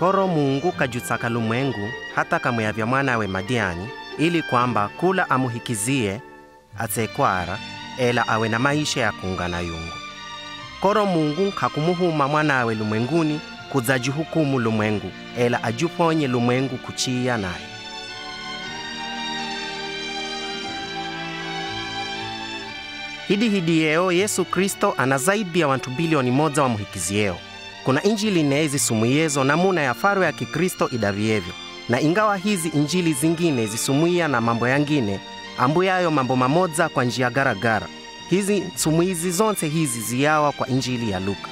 koro Mungu kajutsaka lumwengu hata kamuyavya mwanawe Madiani ili kwamba kula amuhikizie atsekwara ela awe na maisha ya kuungana yungu. Koro Mungu hakumuhuma mwanawe lumwenguni kudzajihukumu lumwengu ela ajuponye lumwengu kuchiya naye. Hidi hidi yeo yesu kristo ana zaidi ya wantu bilioni moja wamuhikizieo kuna injili nne zisumuyezo namuna ya faro ya kikristo idavievyo. Na ingawa hizi injili zingine zisumuia na mambo yangine ambuyayo mambo mamodza kwa njia garagara. Hizi sumuizi zonse hizi ziyawa kwa injili ya luka.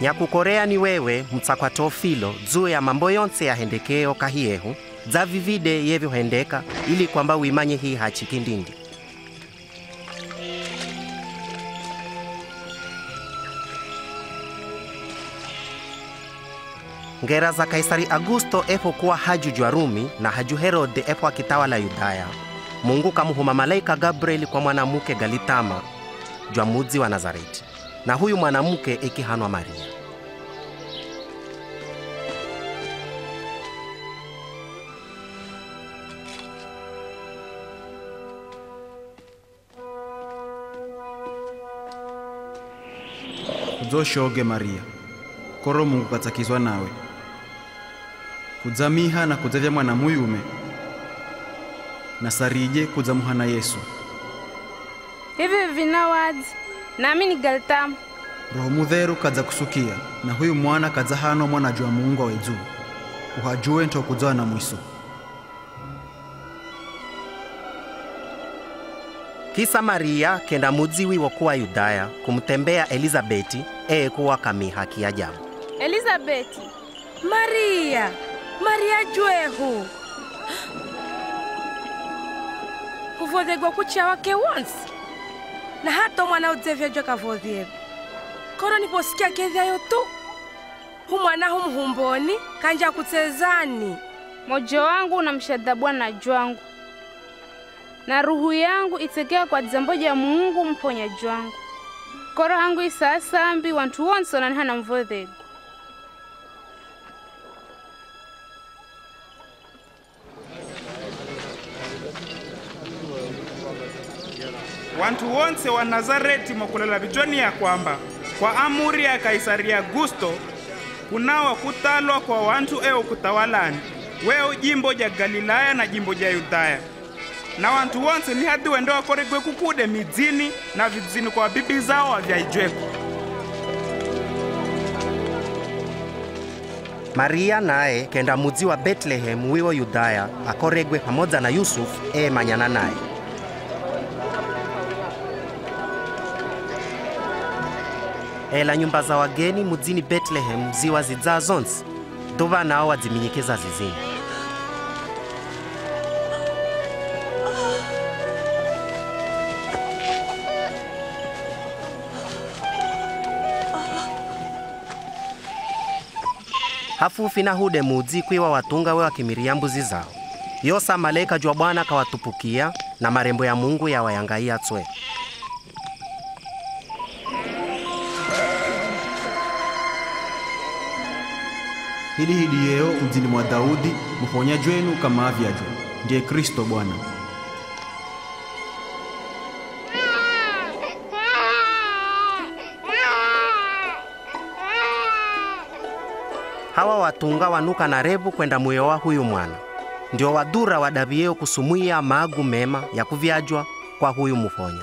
Nyakukorea ni wewe mtsakwa Teofilo dzuu ya mambo yonse yahendekeo kahiyehu dzavivide yevyohendeka ili kwamba wimanye hii hachi ngera za kaisari augusto epo kuwa haju jwa rumi na haju herode epo akitawala yudaya. Mungu kamuhuma malaika gabrieli kwa mwanamuke galitama jwa mudzi wa nazareti. Na huyu mwanamuke ikihanwa maria. Dzoshoge Maria. Koro mungu katsakizwa nawe kudzamiha na kudzavya mwana muyume na sarije kudzamuhana yesu. Hivi vina wadzi nami ni galtamu roho mudheru kadza kusukia na huyu mwana kadza hano mwana jwa muungu awedzuu uhajue uhajuwe nto kudzoa na mwiso kisa maria kenda mudziwi wiwo kuwa yudaya kumtembea elizabeti eye kuwa kamiha kiya jambo elizabeti. Mariya mariya jwehu uvodhegwa kucha wake wonse na hata mwana udzevya jwa kavodhyevo koro niposikia kedhyayo tu humwana humuhumboni kanja kutsezani. Mojo wangu unamshadha bwana jwangu na ruhu yangu itsekea kwa dzambo Mungu muungu mponya jwangu koro hangu isasambi wantu wonse wananihana mvodhego wantu wonse wa nazareti mwakulela vijoni ya kwamba kwa amuri ya kaisari augusto kunawa kutalwa kwa wantu eo kutawalani weo jimbo ja galilaya na jimbo ja yudaya. Na wantu wonse ni hadi wende wakoregwe kukude midzini na vidzini kwa bibi zao wavyaijweko maria naye kenda mudzi wa betlehemu wiwo yudaya akoregwe pamoja na yusufu eye manyana naye ela nyumba za wageni mudzini Bethlehem ziwa zidzaa zonse duva nao wadziminyikiza zizini hafufi na hude mudzi kwiwa watunga we wakimiria mbuzi zao yosa malaika jwa bwana kawatupukia na marembo ya mungu yawayangaia tswe hili hili yeo mzini mwa daudi mponyaji wenu kama avyajwa ndiye kristo bwana. Hawa watunga wanuka na revu kwenda muyo wa huyu mwana. Ndio wadura wadavieo kusumuia maagu mema ya kuvyajwa kwa huyu mufonya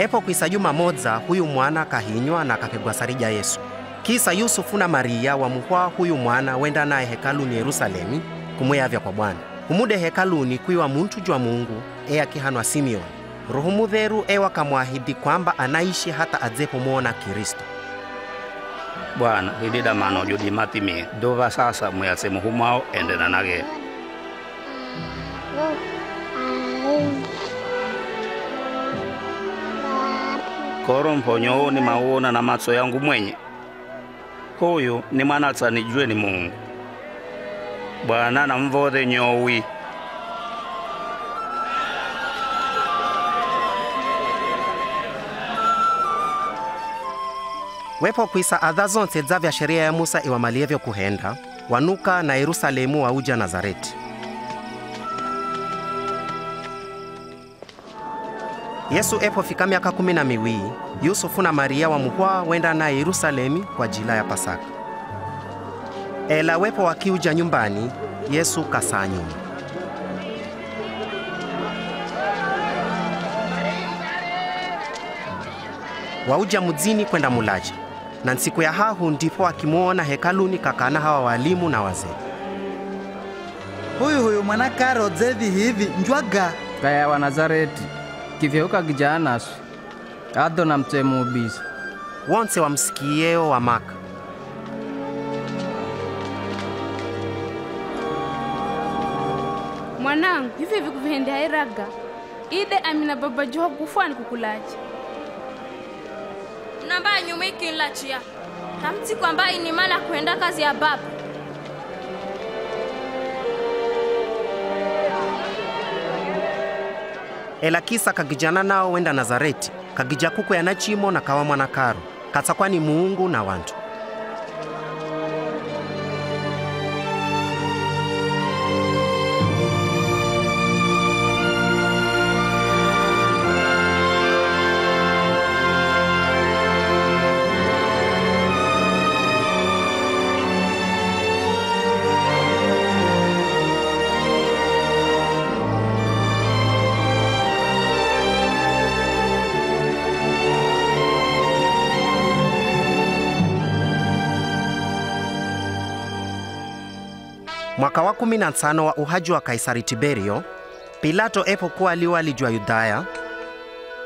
epo kwisa juma moza huyu mwana kahinywa na kapegwa sarija yesu. Kisa yusufu na maria wamuhwa huyu mwana wenda naye hekaluni yerusalemi kumweyavya kwa bwana. Humude hekaluni kwiwa muntu jwa mungu eyakihanwa akihanwa simeoni. Ruhu mutheru ewakamwahidi wakamwahidi kwamba anaishi hata adzepo muona kristo. Bwana hidida mano judi matimie dova sasa muhumao endena koro mponyo ni mauona na macho yangu mwenye. Huyu ni mwana nijue ni mungu. Bwana namvothe nyowi. Wepo kwisa adha zonse dza vya sheria ya musa iwamalievyo kuhenda wanuka na yerusalemu wauja nazareti yesu epofika myaka kumi na miwii yusufu na maria wamuhwa wenda naye yerusalemi kwa jila ya pasaka. Ela wepo wakiuja nyumbani yesu kasaa nyuma. Wauja mudzini kwenda mulaja na nsiku ya hahu ndipo akimuona hekaluni kakana hawa walimu na wazee. Huyu huyu mwana karo dzevi hivi njwaga? Kaya wa nazareti kivyeuka gijanaswi ado na mtemu ubisa wonse wamsikieo wa maka mwanangu hivi vikuvihendea iraga hairaga ide amina baba joho kufwani kukulaja namba nyuma ikinlachia hamti ambaye ni mala kuenda kazi ya baba ela kisa kagijana nao wenda nazareti kagija kuku yanachimo na kawa mwana karo katsakwani muungu na wantu mwaka wa 15 wa uhaji wa kaisari tiberio pilato epokuwa liwali jwa yudaya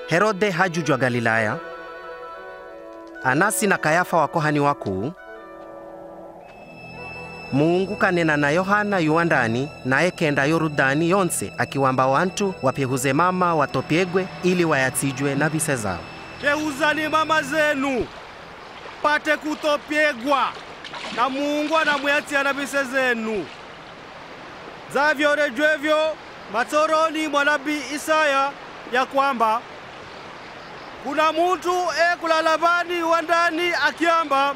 herode haju jwa galilaya anasi na kayafa wakohani wakuu muungu kanena na yohana yuwandani naye kenda yorudani yonse akiwamba wantu wapyehuze mama watopyegwe ili wayatsijwe na vise zao. Geuzani mama zenu pate kutopyegwa na Muungu anamuyatsia na vise zenu zavyorejwevyo matsoroni mwa nabii Isaya ya kwamba kuna mutu ekulala vani wa ndani akiamba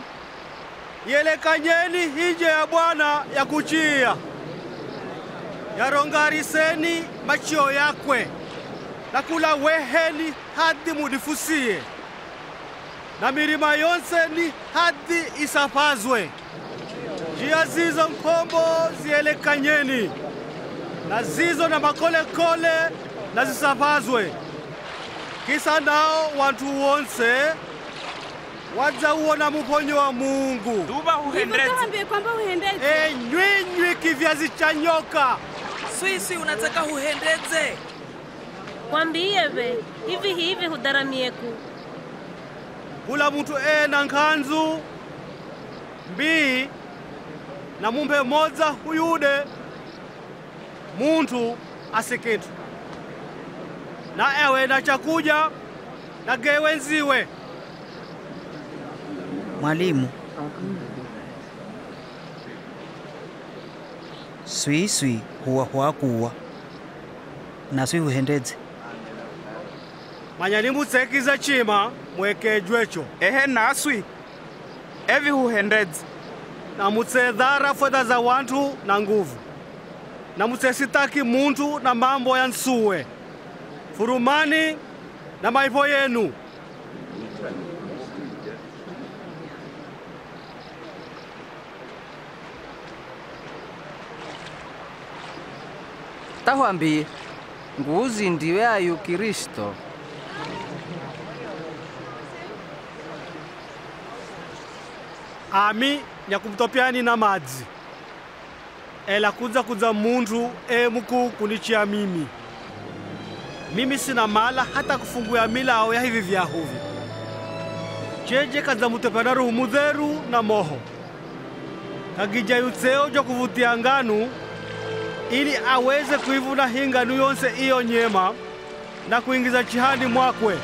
yelekanyeni hije ya Bwana ya kuchiya yarongariseni machio yakwe na kula weheni hadi mudifusiye na milima yonse ni hadi isafazwe njia zizo nkombo zielekanyeni. Na zizo na makolekole na zisavazwe kisa nao wantu wonse wadzauona muponyo wa Mungu. Duba uhendezi Niambie kwamba enywinywi kivyazi cha nyoka. Swisi unataka huhendedze kwambiyeve hivi hivi hudaramieku kula mutu ena nkhanzu mbii na mumbe modza huyude muntu asikitu na ewe na chakuja na gewe nziwe. Mwalimu. Swiswi huwa hwakuwa naswi huhendedze manya nimutsekiza chima mwekejwecho ehe naswi evi huhendezi na mutsedhara fedha za wantu na nguvu. Na muntu munthu na mambo ya nsuwe. Furumani na maipo yenu. Tahwambi nguzi ndiwe ayu kristo. Ami nyakumtopyani na madzi. Ela kudza kudza munthu e mukuu kunichiya mimi. Mimi sina mala hata kufunguya milawo ya hivi vyahuvi jeje kadzamutopyana ruhu mudzeru na moho. Kagija yutseo jokuvutia nganu ili aweze kuivuna hinganu yonse iyo nyema na kuingiza chihani mwakwe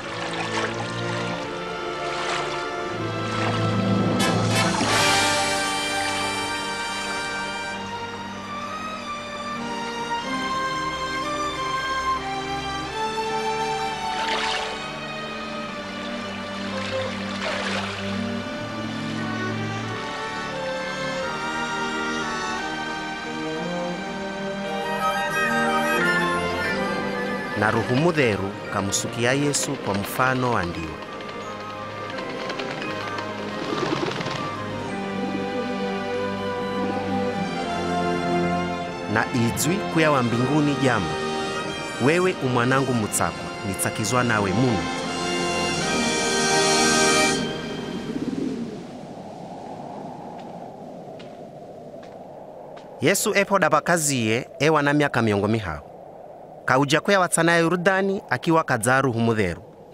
Mutheru kamusukia Yesu kwa mfano wa ndiwa. na idzwi kuya wa mbinguni jambo wewe umwanangu mutsakwa nitsakizwa nawe muno yesu epo dapakaziye ewa na myaka miongo mihahu kauja kuya watsana ya yordani akiwa kadzaa ruhu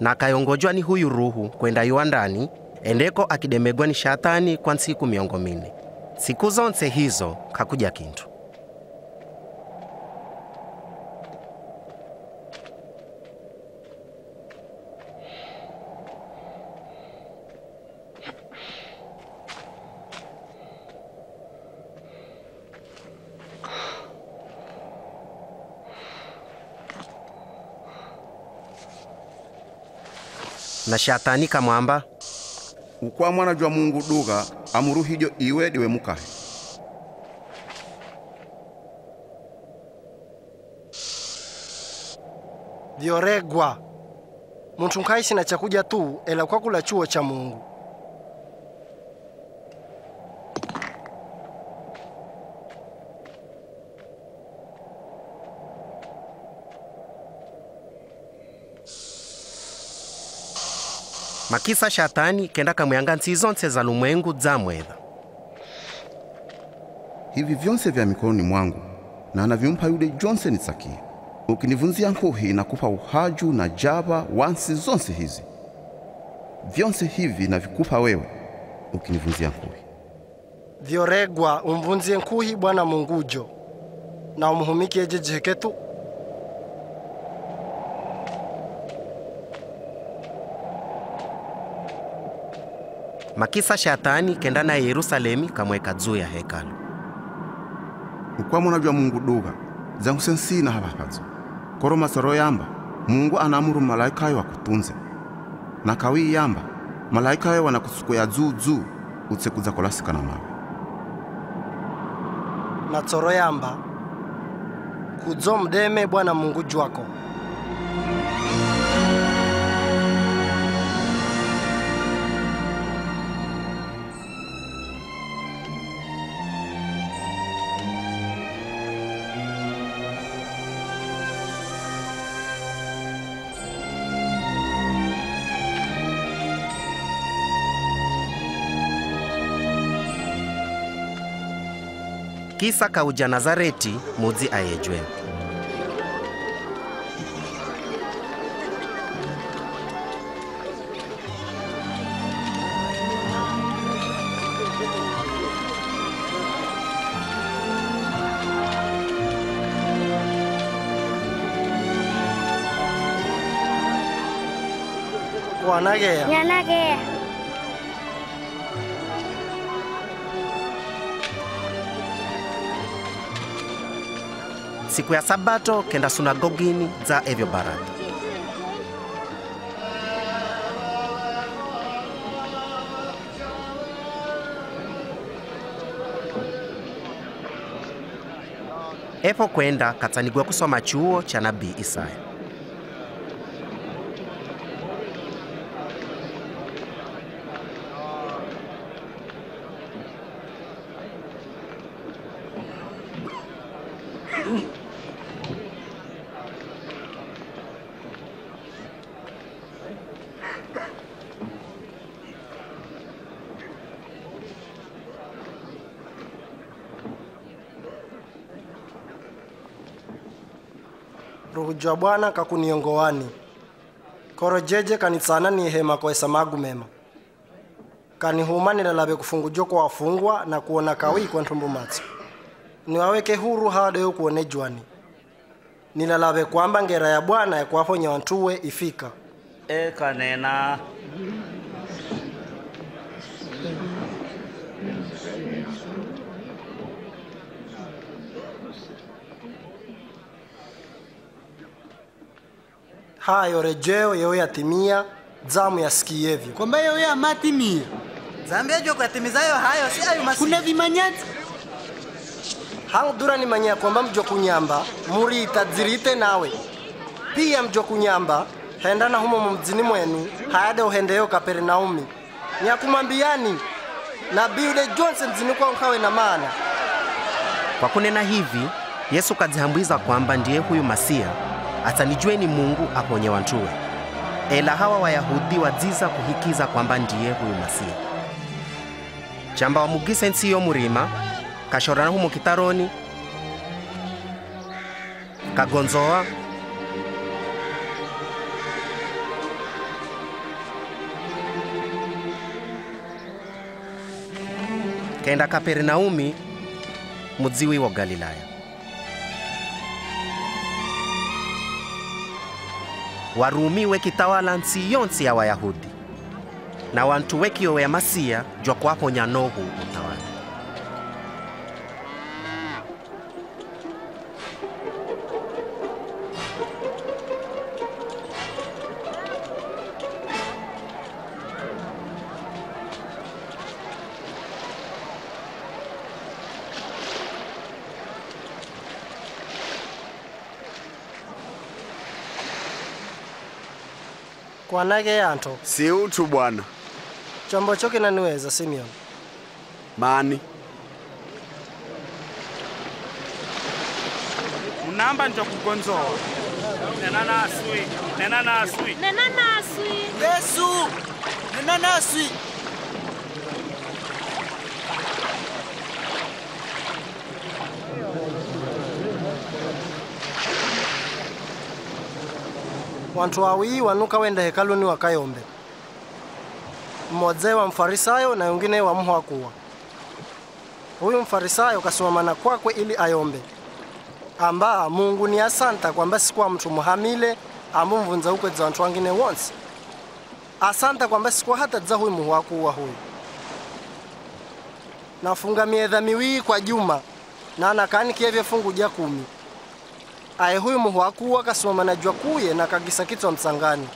na kayongojwa ni huyu ruhu kwenda yuandani endeko akidemegwa ni shatani kwa ntsiku miongo mine. Siku zonse hizo kakuja kintu na shatani kamwamba ukwa mwana jwa mungu duga amuruhijo iwe diwe mukahe. Vyoregwa muntu nkaisi na chakuja tu ela kwa kula chuo cha mungu makisa shatani kenda kamuyanga nsi zonse za lumwengu dzamwedha. Hivi vyonse vya mikononi mwangu na anavyompa yule jonse nitsakie ukinivunzia nkuhi nakupa uhaju na jaba wansi zonse hizi. Vyonse hivi navikupa wewe ukinivunzia nkuhi vyoregwa umvunzie nkuhi bwana mungujo na umuhumikie jejiheke tu makisa shatani kenda na yerusalemi kamweka juu ya hekalu. Ukwamona mwana jwa mungu duga zangu sensina havapazo koro masoro yamba mungu anamuru malaika ayo wakutunze na kawi yamba malaika ayo wanakusukuya juu juu utse kuza kolasika na mawe na tsoro yamba kudzo mdeme bwana mungu jwako kisa kauja nazareti mudzi ayejwe Yanageya. Nyanageya. Siku ya sabato kenda sunagogini za evyo barani epo kwenda katsanigwa kusoma chuo cha nabii isaya jwa bwana kakuniongowani koro jeje kanitsana ni hema koesa magu mema. Kanihuma nilalave kufungujwa kwa wafungwa na kuona kawi kwa ntumbu matso niwaweke huru hawadeo kuone jwani nilalave kwamba ngera ya bwana yakwaponya wantuwe ifika. Ekanena hayo rejeo yeyo yatimia dzamu yasikiyevyo kwamba yeyo yamatimia zambejo kwatimizayo hayo si ayo masi kuna vimanyati hangu dura nimanya kwamba mjo kunyamba muri itadzirite nawe. Pia mjo kunyamba hendana humo mumdzini mwenu hayade uhendeyo kapernaumi nyakumwambiyani nabii ule jonse mdzini kwa nkawe na maana. Kwa kunena hivi, Yesu kadzihambwiza kwamba ndiye huyu Masia atanijueni Mungu aponye wantuwe. Ela hawa Wayahudi wadziza kuhikiza kwamba ndiye huyu masiya Chamba wamugise nsiyo murima kashorana humo kitaroni kagonzoa kenda Kapernaumi mudziwi wa Galilaya. Warumi kitawala nsi yonsi ya Wayahudi na wantu wekiyowe ya Masia jwa kwaponya nohu utawala. Kwanake yanto si utu bwana. Chombo cho kinaniweza Simeon. Mani. Munamba nja kugonzowa nena naswi nena naswi nena naswi yesu! Nena naswi wantu wawii wanuka wenda hekaluni wakayombe. Mmoja wa mfarisayo na wengine wa mhwakuwa huyu mfarisayo kasimamana kwakwe ili ayombe. Amba mungu ni asanta kwamba sikuwa mtu muhamile amumvunza ukwe za wantu wangine wonse asanta kwamba sikuwa hata dza huyu muhwakuwa huyu. Nafunga miedha miwii kwa juma na nakanikievye fungu ja kumi aye huyu muhu akuwa kasimamana jwa kuye na kagisa kitswa msangani.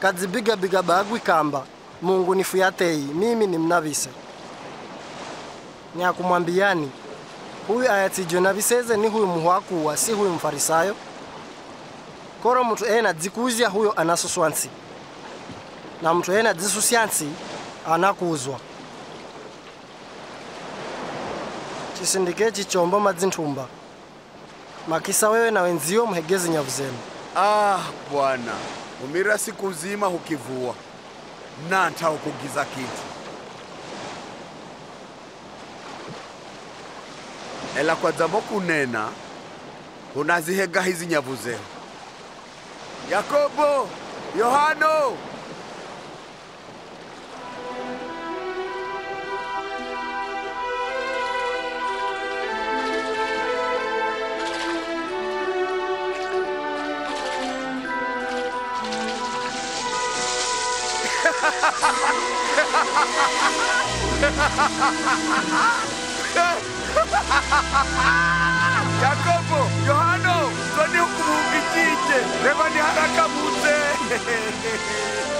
Kadzibigabiga bagwi kamba. Mungu nifuyatei mimi ni mnavise. Nyakumwambiyani huyu ayatsijwe naviseze ni huyu muhu akuwa si huyu mfarisayo? Koro mtu ena dzikuzya huyo anasuswansi na mtu ena dzisusyansi anakuzwa. Chisindike chichombo madzinthumba makisa wewe na wenzio mhegezi nyavu zenu ah bwana. Umira siku zima hukivua. Nanta ukugiza kitu ela kwa dzambo kunena unazihega hizi nyavu zenu yakobo! Yohano yakobo yohano zoni hukumuhungijije revani haraka muze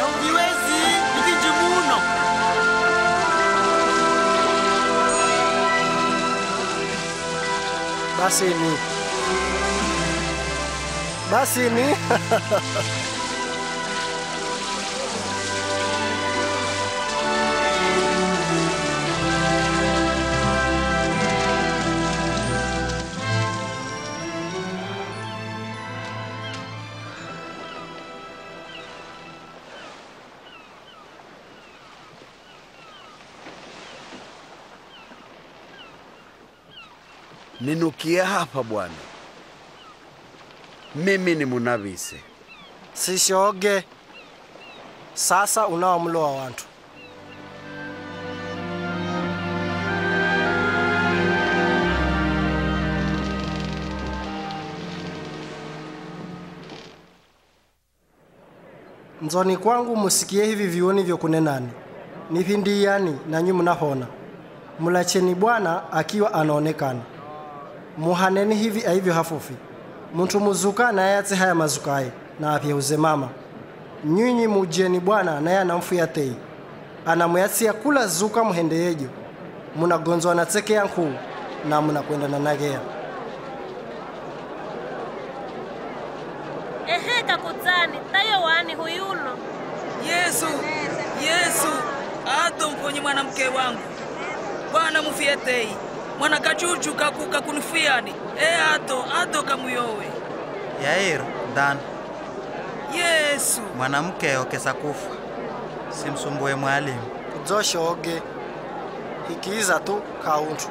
nauviwezi nikiji muno. Basi ni basi ni ninukie hapa bwana. Mimi ni munavise sishoge sasa unao mlo wa wantu nzoni kwangu musikie hivi vioni vyokunenani nipindiyani nanyi munahona. Mulacheni bwana akiwa anaonekana muhaneni hivi aivyo hafufi. Muntu muzuka naye atse haya mazukaye. Na apyeuze mama. Nyinyi mujeni bwana naye anamfuya tei. Anamuyatsia kula zuka muhendeyejo munagonzwa na tsekeya nkuu na munakwenda na nageya ehe kakudzani tayo wani huyuno Yesu, Yesu, ato mponyi mwanamke wangu. Bwana mufietei mwana kachuchu kakuka kunifiyani e ato ato kamuyowe Yairo ndana Yesu. Mwanamke okesa kufa, simsumbue mwalimu. kudzoshoge ikiiza tu kauntu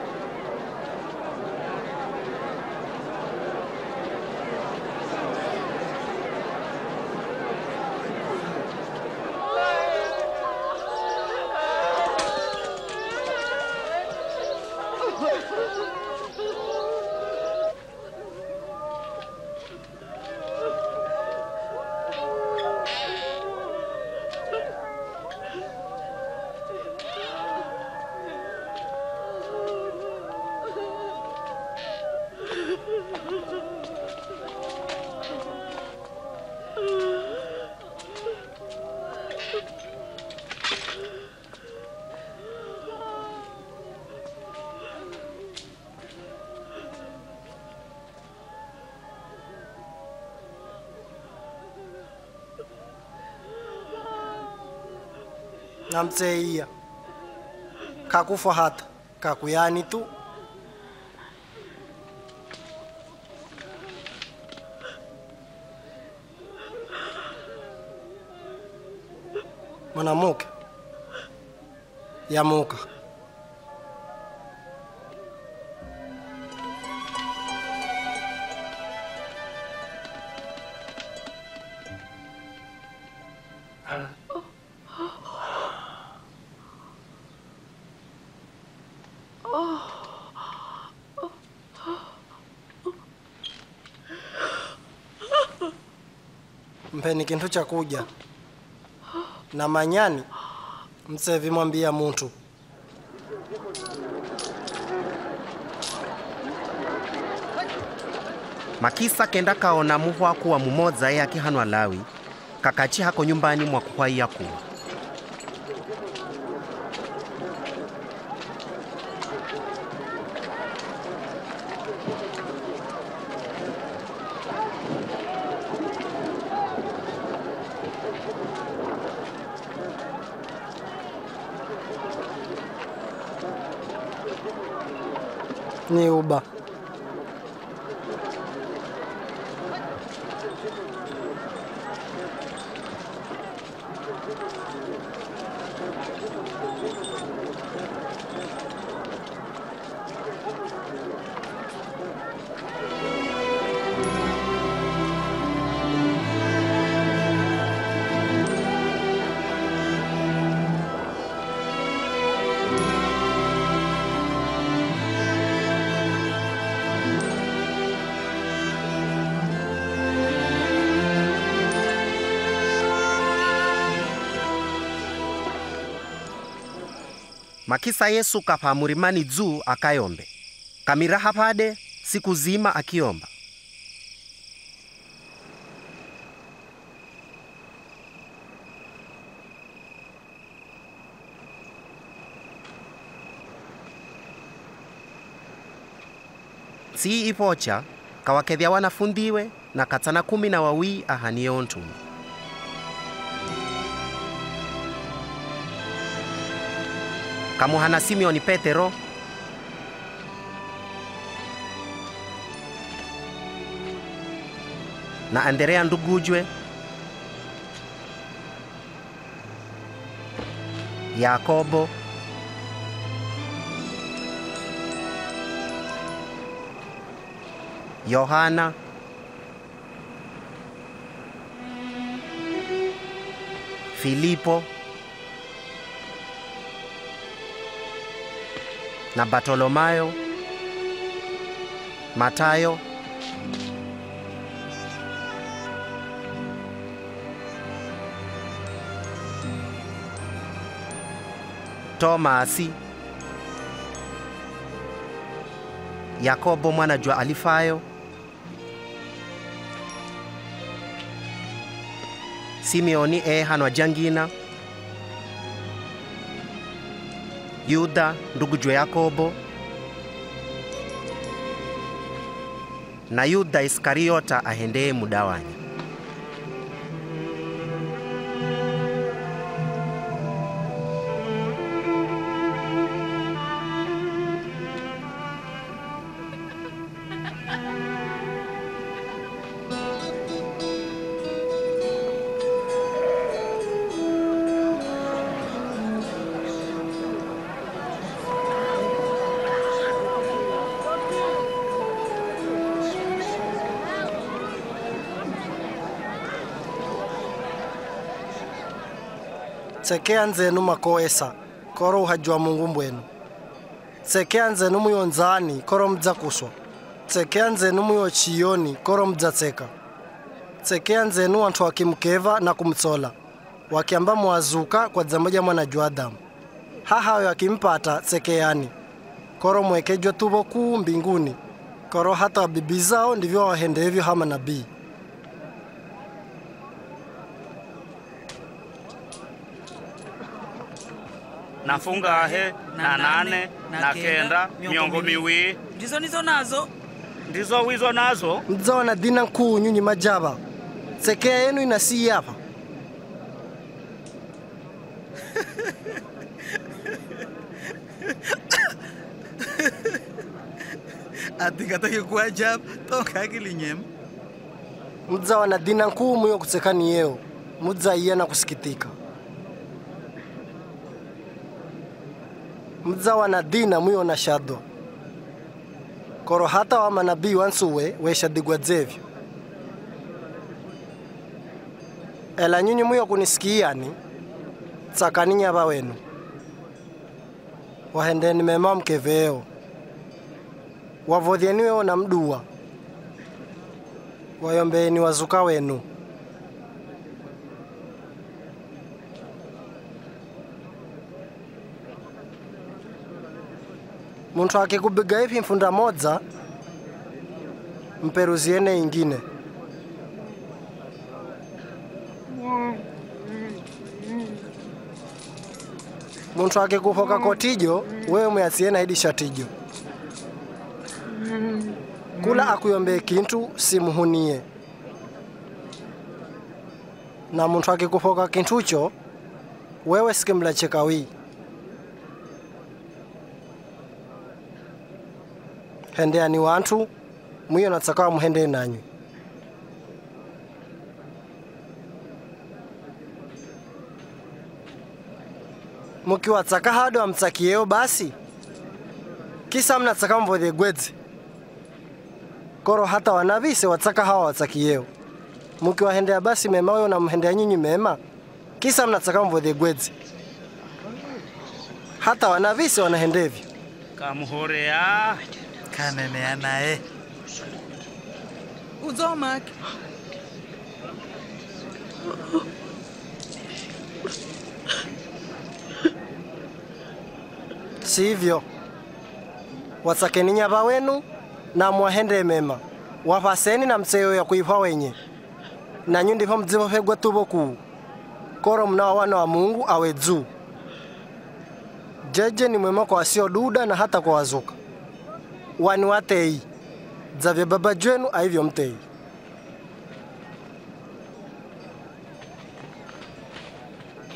namtseiya kakufa hata. Kakuyani tu. Mwanamuke yamuka mpeni kintu cha kuja. Na manyani msevi mwambia muntu makisa kenda kaona muhwaku wa mumoza ye akihanwa lawi kakachi hako nyumbani mwa kuhwaiya kuwa ni makisa yesu kapha murimani dzuu akayombe. Kamiraha pade siku zima akiyomba. Sii ipocha kawakedhya wanafundiwe na katsana kumi na wawii ahaniyo ontumi kamuhana simeoni petero. Na anderea ndugujwe. Yakobo. Yohana. Filipo na Bartolomayo, Matayo, Tomasi, Yakobo mwana jwa Alifayo, Simeoni ehanwa jangina, Yuda ndugu jwe Yakobo na Yuda Iskariota ahendeye mudawanya. Tsekea nzenu makoesa. Koro uhajwa mungu mbwenu. Tsekea nzenu muyo nzani koro mdza kuswa. Tsekea nzenu muyo chiyoni koro mdzatseka tsekea nzenu wanthu wakimkeva na kumtsola wakiamba mwazuka kwa dzambo ja mwana jwa adamu. Hahayo akimpata tsekeani koro mwekejwa tuvo kuu mbinguni. Koro hata wabibi zao ndivyo wahendevyo hama nabii nafunga ahe na nane na kenda miongo miwi ndizo nizo nazo. Ndizo wizo nazo. Mdzaona dina nkuu nyunyi majaba. Sekea yenu inasii apa atikatake kuajab mudza wana dina nkuu muyo kutsekani yeo. Mudzaiya na kusikitika mdzawana dina muyo na shado koro hata wa manabii wansuwe weshadigwa dzevyo ela nyinyi muyo kunisikiani tsakani nyava wenu. Wahendeni mema mkeveo. Wavodhyeni weo na mduwa wayombeeni wazuka wenu muntu akikubiga hivi mfunda modza mperuziene ingine. Muntu akikuhoka kotijo wewe muyasiena hidi shatijo kula akuyombee kintu simuhunie. Na muntu akikuhoka kintucho wewe sikimlachekawii hendeani wantu mwiyo natsakawa muhendee nanyu. Mukiwatsaka hado amtsakiyeyo basi kisa mnatsaka mvodhe gwedze koro hata wanavise watsaka hawa watsakiyeyo mukiwahendea basi mema uyo namhendea nyinyi mema kisa mnatsaka mvodhe gwedze hata wanavise wanahendevyo kamuhorea kanenea naye udzomake sivyo. Wasakeni nyava wenu na mwahende mema. Wavaseni na mseyo ya kuiva wenye. Nanyu ndipho mdzivopegwa tuvo kuu. Koro mnawa wana wa mungu awe dzuu jeje ni mwema kwa wasioduda na hata kwa wazuka wani watei dzavya baba jwenu aivyo mtei.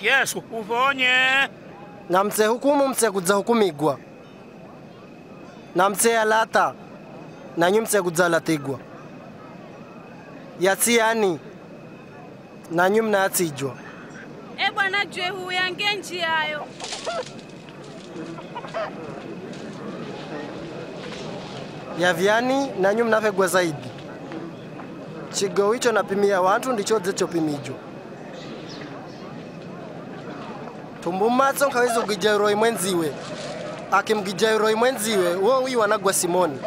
Yesu uvonye na mtse hukumu mtse kudza hukumigwa. Na mtse alata nanyu mtse kudza alatigwa yatsiyani nanyu mnayatsijwa e bwana jwe huyange njiyayo yavyani nanyu mnapegwa zaidi. Chigo icho napimia wantu ndicho dzechopimijwa tumbumatso nkaweza kugijairoi mwenziwe. Akimgijairoi mwenziwe wo wi wanagwa simoni.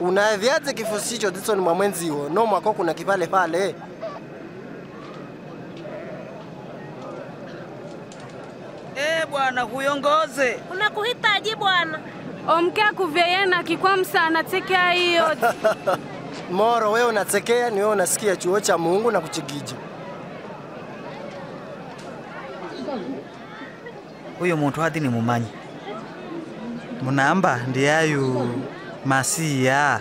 Unavyadze kifusi chicho dzitsoni mwa mwenziwo no mwako kuna kipale pale? E bwana huyongoze. Unakuhitaji bwana omke akuvyeyena kikwamsa anatekea hiyo. Moro wewe unatsekea ni wewe unasikia chuo cha mungu na kuchigija huyo muntu hati ni mumanyi. Munamba ndiyayu masiya.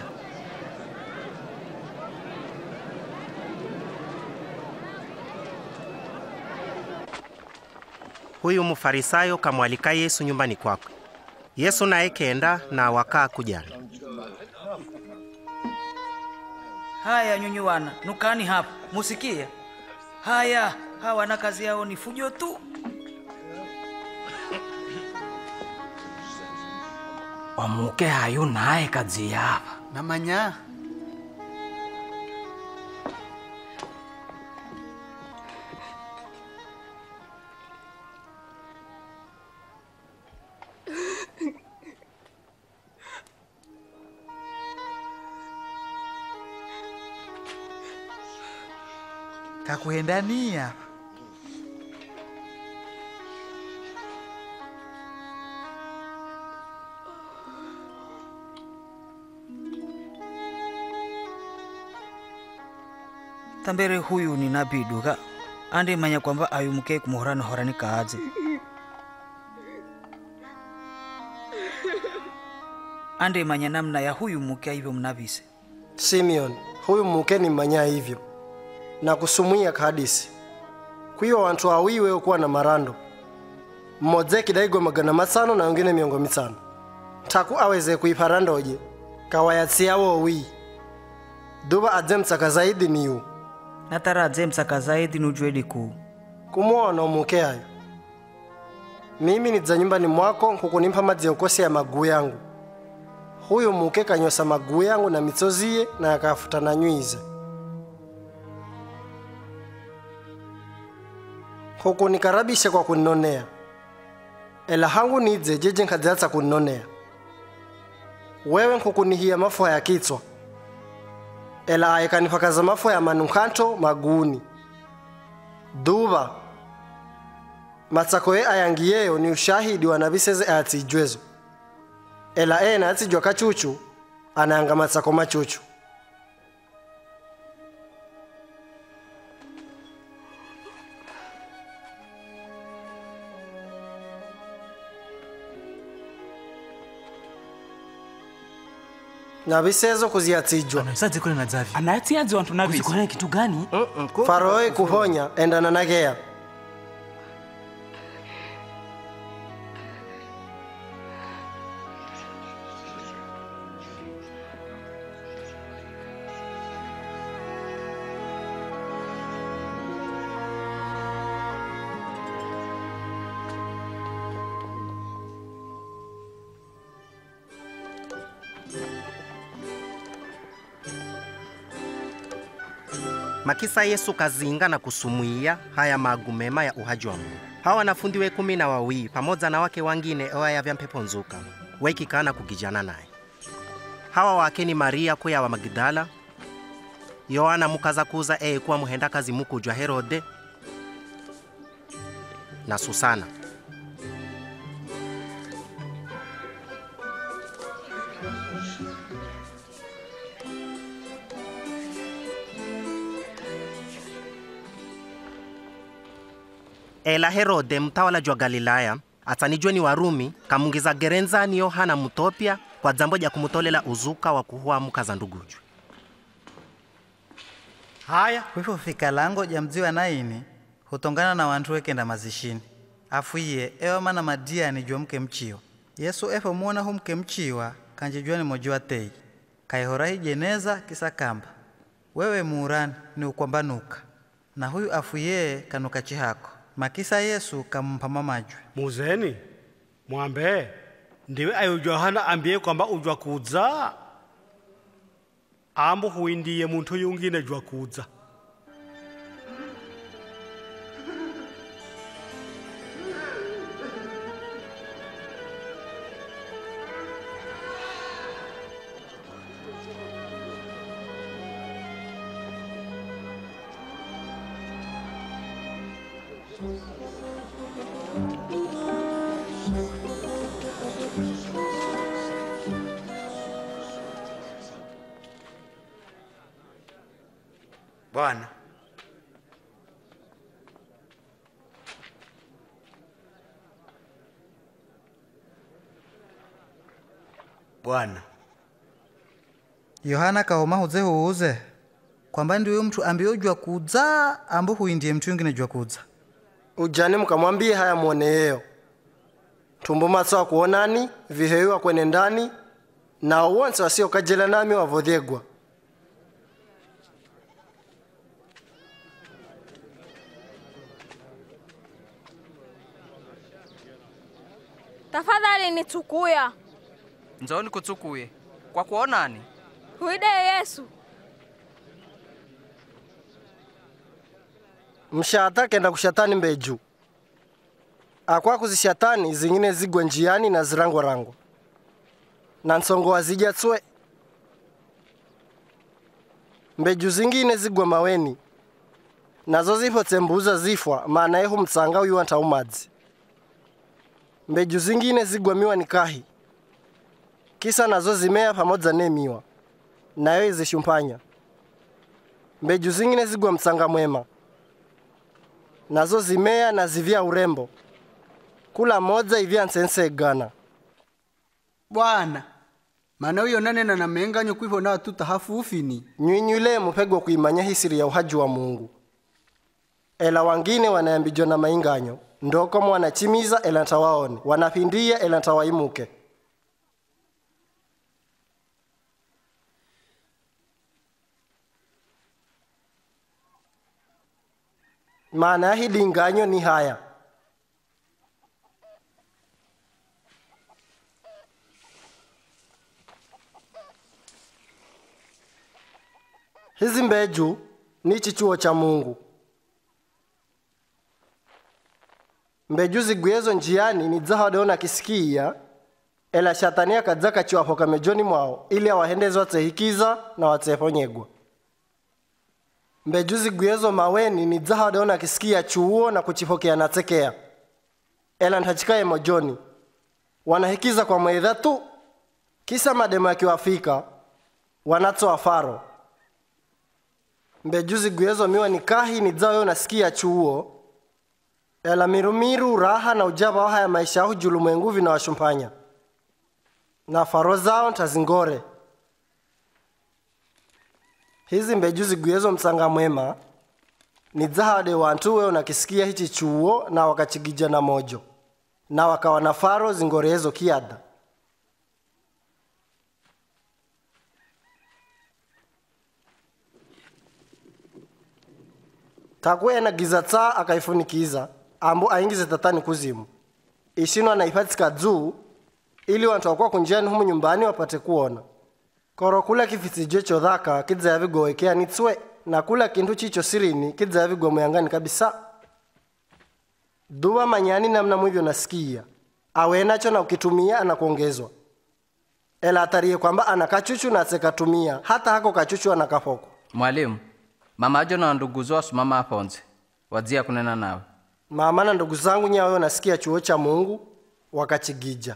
Huyu mfarisayo kamwalika Yesu nyumbani kwake. Yesu naye kenda na wakaa kujana. haya nyunyi wana nukani hapa musikie. Haya hawa na kazi yao ni fujo tu. Wamuke hayu naye kazi yapa namanya kakuhendania tambere huyu ni nabii duga. Andimanya kwamba ayu mukee kumuhorani horani kaadze andimanya namna ya huyu muke aivyo mnavise. Simeon huyu muke nimmanya hivyo na kusumwia kadisi kwiwa wantu awiwe ukuwa na marando. Mmoja kidaigwa magana masano na wengine miongo misano. Taku aweze kuipara randoje kawayatsia wowi duba adze msaka zaidi niyu natara adze msaka zaidi nujwedi likuu kumwona omuke ayo. Mimi nidza nyumbani mwako nkukunimpa madzi ya maguu yangu. Huyu muke kanyosa maguu yangu na mitsoziye na akafuta na nywize hukunikarabishe kwa kuninonea ela hangu nidze jeje nkhadzatsa kuninonea wewe nkukunihiya mafuha ya kitswa ela ayikanifakaza mafua ya manunkhanto maguni. Duva matsako ye ayangiyeyo ni ushahidi wa naviseze ayatsijwezo ela ena atsijwa kachuchu anayanga matsako machuchu navisezo kuziatsijwa. Sadzikole na dzavi anayatsiadzi wanthu navisi kuzikolera kitu gani? Faroe kuhonya endana nakeya makisa yesu kazinga na kusumuia haya magu mema ya uhaji wa mungu. Hawa wanafundi we kumi na wawii pamoja na wake wangine oaya vya mpepo nzuka waikikana kugijana naye. Hawa wake ni maria kuya wa magidala yohana mukaza kuza eye kuwa muhenda kazi mukujwa herode na susana ela herode mtawala jwa galilaya. Atsanijwe ni warumi kamungiza gerenzani yohana mutopia kwa dzambo ja kumutolela uzuka wa kuhua mukaza ndugujwe haya kwifofika lango ja mdzi wa naini hutongana na wanthu wekenda mazishini. Afuiye ewa mana madiani jwa mke mchiwa yesu efo muona hu mke mchiwa kanjijwa ni moji wa tei. Kaihora hijeneza kisa kamba. Wewe muurani ni ukwambanuka na huyu afuye kanuka chihako makisa yesu kamumpa mamajwe muzeni mwambe. Ndiwe ayo yohana ambiye kwamba ujwa kudza. Ambo huindiye munthu yungine jwa kudza yohana kahoma hudze huuze kwamba ndiwe mtu ambio jwa kudza ambu huindiye mtu yungine jwa kudza. Ujani mkamwambie haya mwoneyeyo tumbo maso akuonani viheyu akwene ndani na wonse wasiokajela nami wavodhegwa tafadhali nitsukuya nzoni kutsukuye. Kwa kuonani huide yesu. Mshata kenda kushatani mbeju akwa kuzishatani zingine zigwe njiani na zirangwarangwa na nsongo wazija tswe. Mbeju zingine zigwe maweni. Nazo zifo tsembuza zifwa maana yehu mtsanga uyu ntaumadzi mbeju zingine zigwamiwa ni kahi. Kisa nazo zimea pamodza nemiwa nayo izishumpanya mbeju zingine zigwa mtsanga mwema. Nazo zimea na zivya urembo. Kula moja ivya nsense gana. Bwana mana uyo nanena na menganyo kwivo na tuta hafufini nywinyule mupegwa kuimanya hisiri ya uhaji wa mungu. Ela wangine wanayambijwa na mainganyo ndokomo wanachimiza ela ntawaone. Wanapindia ela ntawaimuke maana ya hidinganyo ni haya. Hizi mbeju ni chichuo cha mungu. Mbeju zigwezo njiani ni dzahawadeona kisikia ela shatani akadza kachiwapoka mejoni mwao ili awahendeze watsehikiza na watseponyegwa mbeju zigwezo maweni ni dzahawadeona kisikia chuo na kuchipokea na tsekea. Ela ntachikaye mojoni. Wanahikiza kwa mwedha tu. Kisa mademo yakiwafika wanatsoa faro. Mbejuzi zigwezo miwa ni kahi ni dzao nasikia chuuo. Ela mirumiru raha na ujava waha ya maisha yahu julumwengu vinawashumpanya na faro zao ntazingore hizi mbeju zigwezo msanga mwema ni dzahade wantu weo nakisikia hichi chuo na wakachigija na mojo na wakawa na faro zingorezo kiada. Takuena giza tsaa akaifunikiza ambu aingize tatani kuzimu. Ishino anaipatsika juu ili wantu wakuwa kunjiani humu nyumbani wapate kuona koro kula kifisijo chodhaka kidza yavigowekea nitswe na kula kintu chicho sirini kidza muyangani kabisa. Duwa manyani namna mwivyo nasikia. Awe nacho na ukitumia anakuongezwa ela atarie kwamba ana kachuchu na tsekatumia hata hako kachuchu anakapoko mwalimu mama ajo na nduguzo wasimama aponze wadzia kunena nawe. Mama na ndugu zangu nyaweyo nasikia chuo cha mungu wakachigija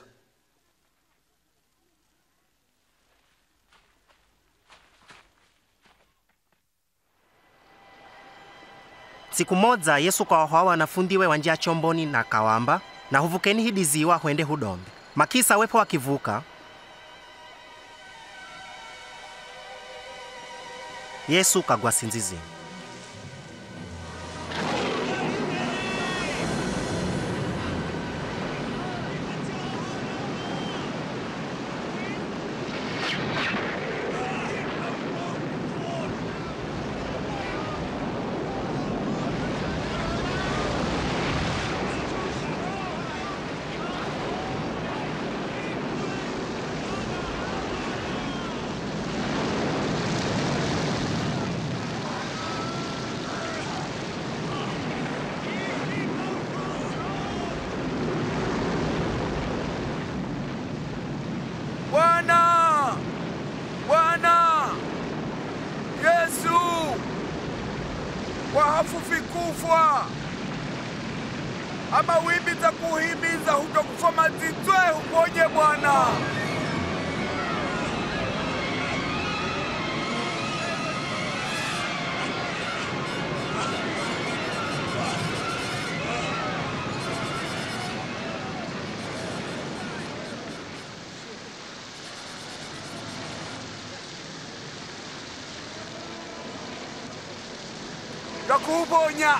siku moza yesu kawahoa wanafundiwe wanjia chomboni na kawamba na huvukeni hidi ziwa hwende hudombe makisa wepo wakivuka. Yesu kagwa sinzizini Bwana! Bwana! Yesu! Wahafufi kufwa ama wimbi za kuhimiza hutokufa mazitwe huponye Bwana. Takuponya.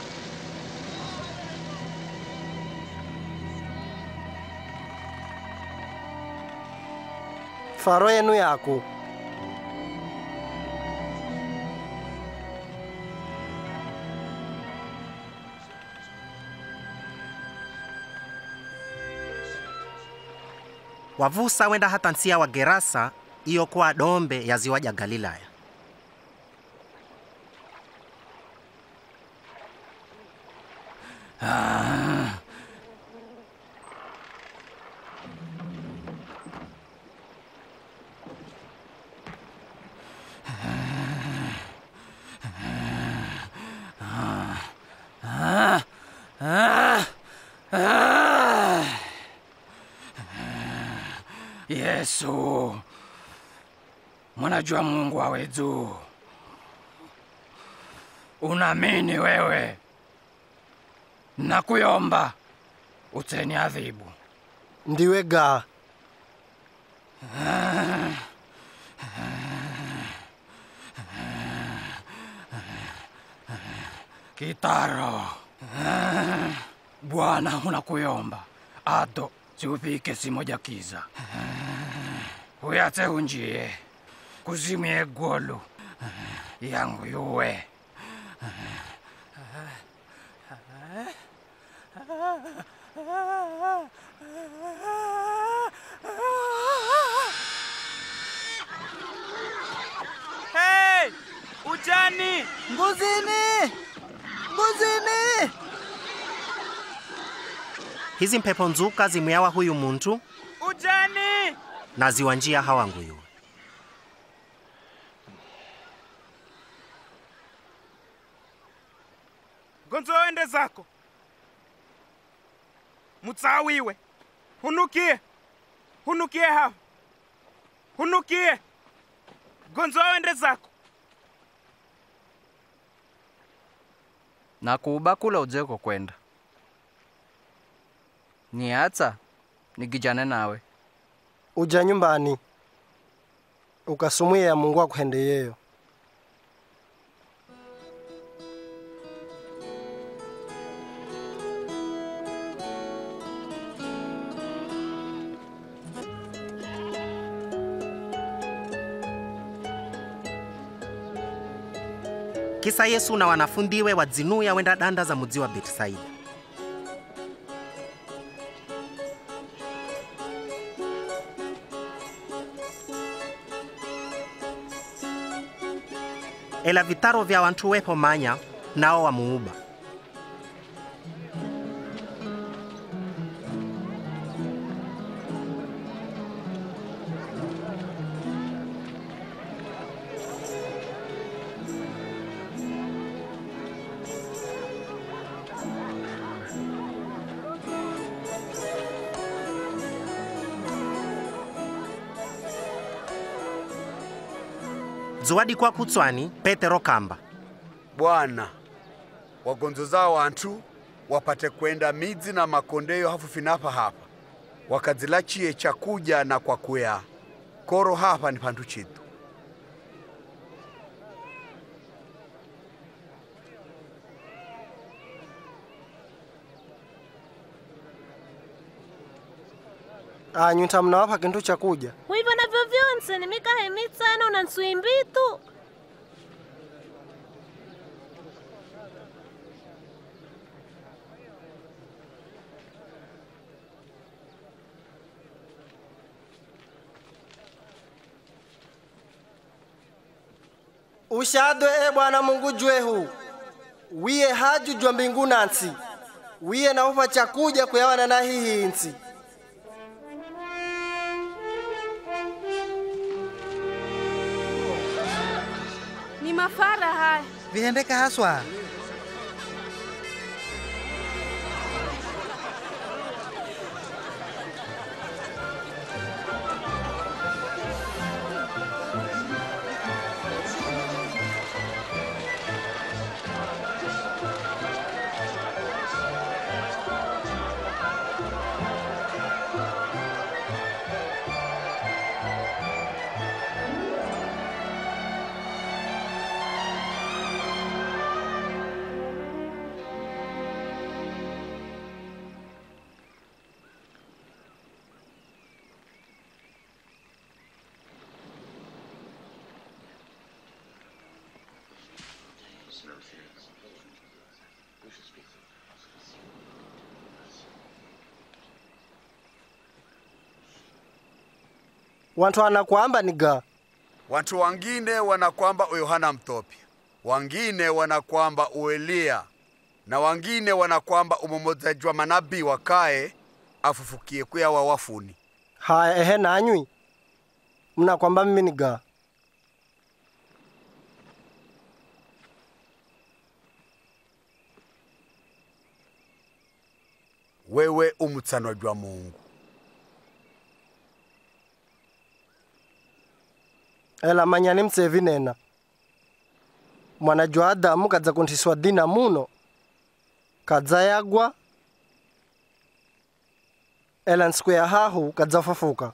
faro yenu yaku wavusa wenda hata nsia wa gerasa iyo kwa dombe ya ziwa ja galilaya Yesu mwanajua Mungu awezu, unamini wewe nakuyomba uteni adhibu. ndiwe ga. Kitaro, Bwana unakuyomba ado siupike simoja kiza. Uyatse unjie kuzimie golu. Yangu yuwe Hey! Ujani! Mbuzini! Mbuzini! hizi mpepo nzuka zimuyawa huyu muntu Ujani! na ziwanjia hawa nguyu. gonzo wende zako mutsawiwe. Hunukie. Hunukie hapa hunukie. Gonzo wende zako. Na kuuba kula ujeko kwenda. Niatsa nigijane nawe. Uja nyumbani. Ukasumuye ya mungu akuhendeyeyo kisa yesu na wanafundiwe wadzinuya wenda danda za mudzi wa betisaida ela vitaro vya wantu wepo manya nao wamuuba zuwadi kwa kutswani petero kamba. Bwana, wagonzoza wantu wapate kwenda midzi na makondeyo hafu finapa hapa. Wakadzilachiye chakuja na kwa kuya koro hapa ni pantu chitu anyu ntamnawapha kintu chakuja? Hwivyo navyo vyonse nimikahe mitsano na nswimbitu ushadwe e bwana mungu jwehu wiye haju jwa mbingu nansi. Wiye naupa chakuja kuyawana na haya. vihendeka haswa wantu wanakwamba ni ga? Wantu wangine wanakwamba uyohana mtopia wangine wanakwamba uelia. Na wangine wanakwamba umomozaji wa manabii wakae afufukie kuya wa wafuni. Haya ehe nanywi. Mnakwamba mimi ni ga? Wewe umutsanwa jwa mungu ela manyani mtsevi nena. Mwana jwa adamu kadza kunthiswa dina muno. Kadzayagwa ela ntsiku ya hahu kadzafufuka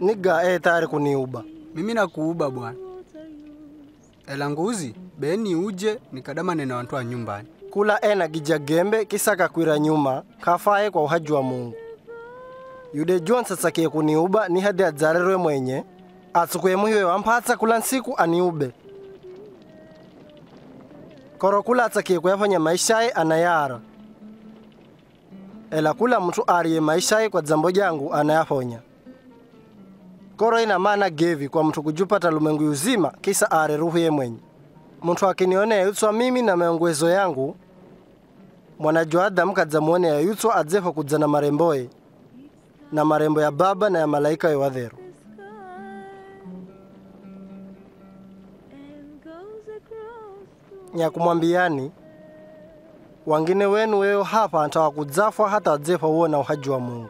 niga e tayari kuniuba. Mimi nakuuba bwana. Ela nguzi beni uje nikadama nena wantu wa nyumbani. Kula ena gija gembe kisa kakwira nyuma kafaye kwa uhaji wa mungu yude jon satsakie kuniuba ni hadi adzarerwe mwenye. Atsukuye muhiwe wamphatsa kula nsiku aniube. Koro kula atsakiye kuyafanya maishaye anayara. Ela kula mtu ariye maishaye kwa dzambo jangu anayafonya. Koro ina maana gevi kwa mtu kujupata lumengu yuzima kisa are ruhu ye mwenye. Mtu akinionea yutswa mimi na mayongwezo yangu mwanajwa adamu kadzamuonea yutswa adzepha kudza na maremboye na marembo ya baba na ya malaika yowathero nyakumwambiani wangine wenu weyo hapa antawa kudzafwa hata adzefwa uona uhaji wa mungu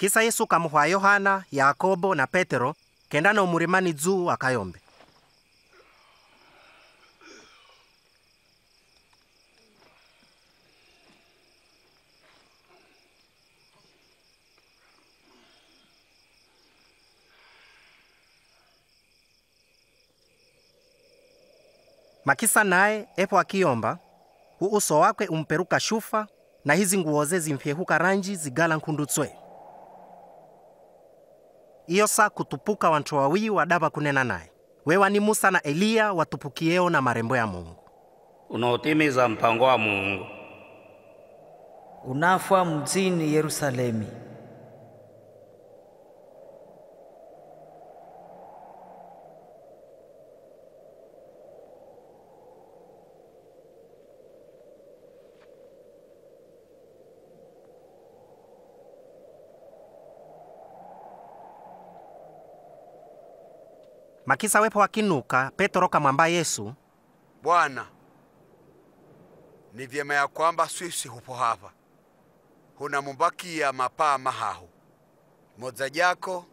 kisa yesu kamuhwa yohana yakobo na petero kenda na umurimani dzuu akayombe makisa naye epo akiyomba uuso uso wakwe umperuka shufa na hizi nguoze zimfyehuka ranji zigala nkundutswe saa kutupuka wantu wawii wadava kunena naye wewa ni musa na eliya watupukieo na marembo ya mungu unaotimiza mpango wa Mungu. unafwa mjini Yerusalemi. Makisa wepo wakinuka petero kamwamba yesu Bwana, ni vyema ya kwamba swisi hupo hapa. Hunamumbakia mapaa mahahu. Moza jako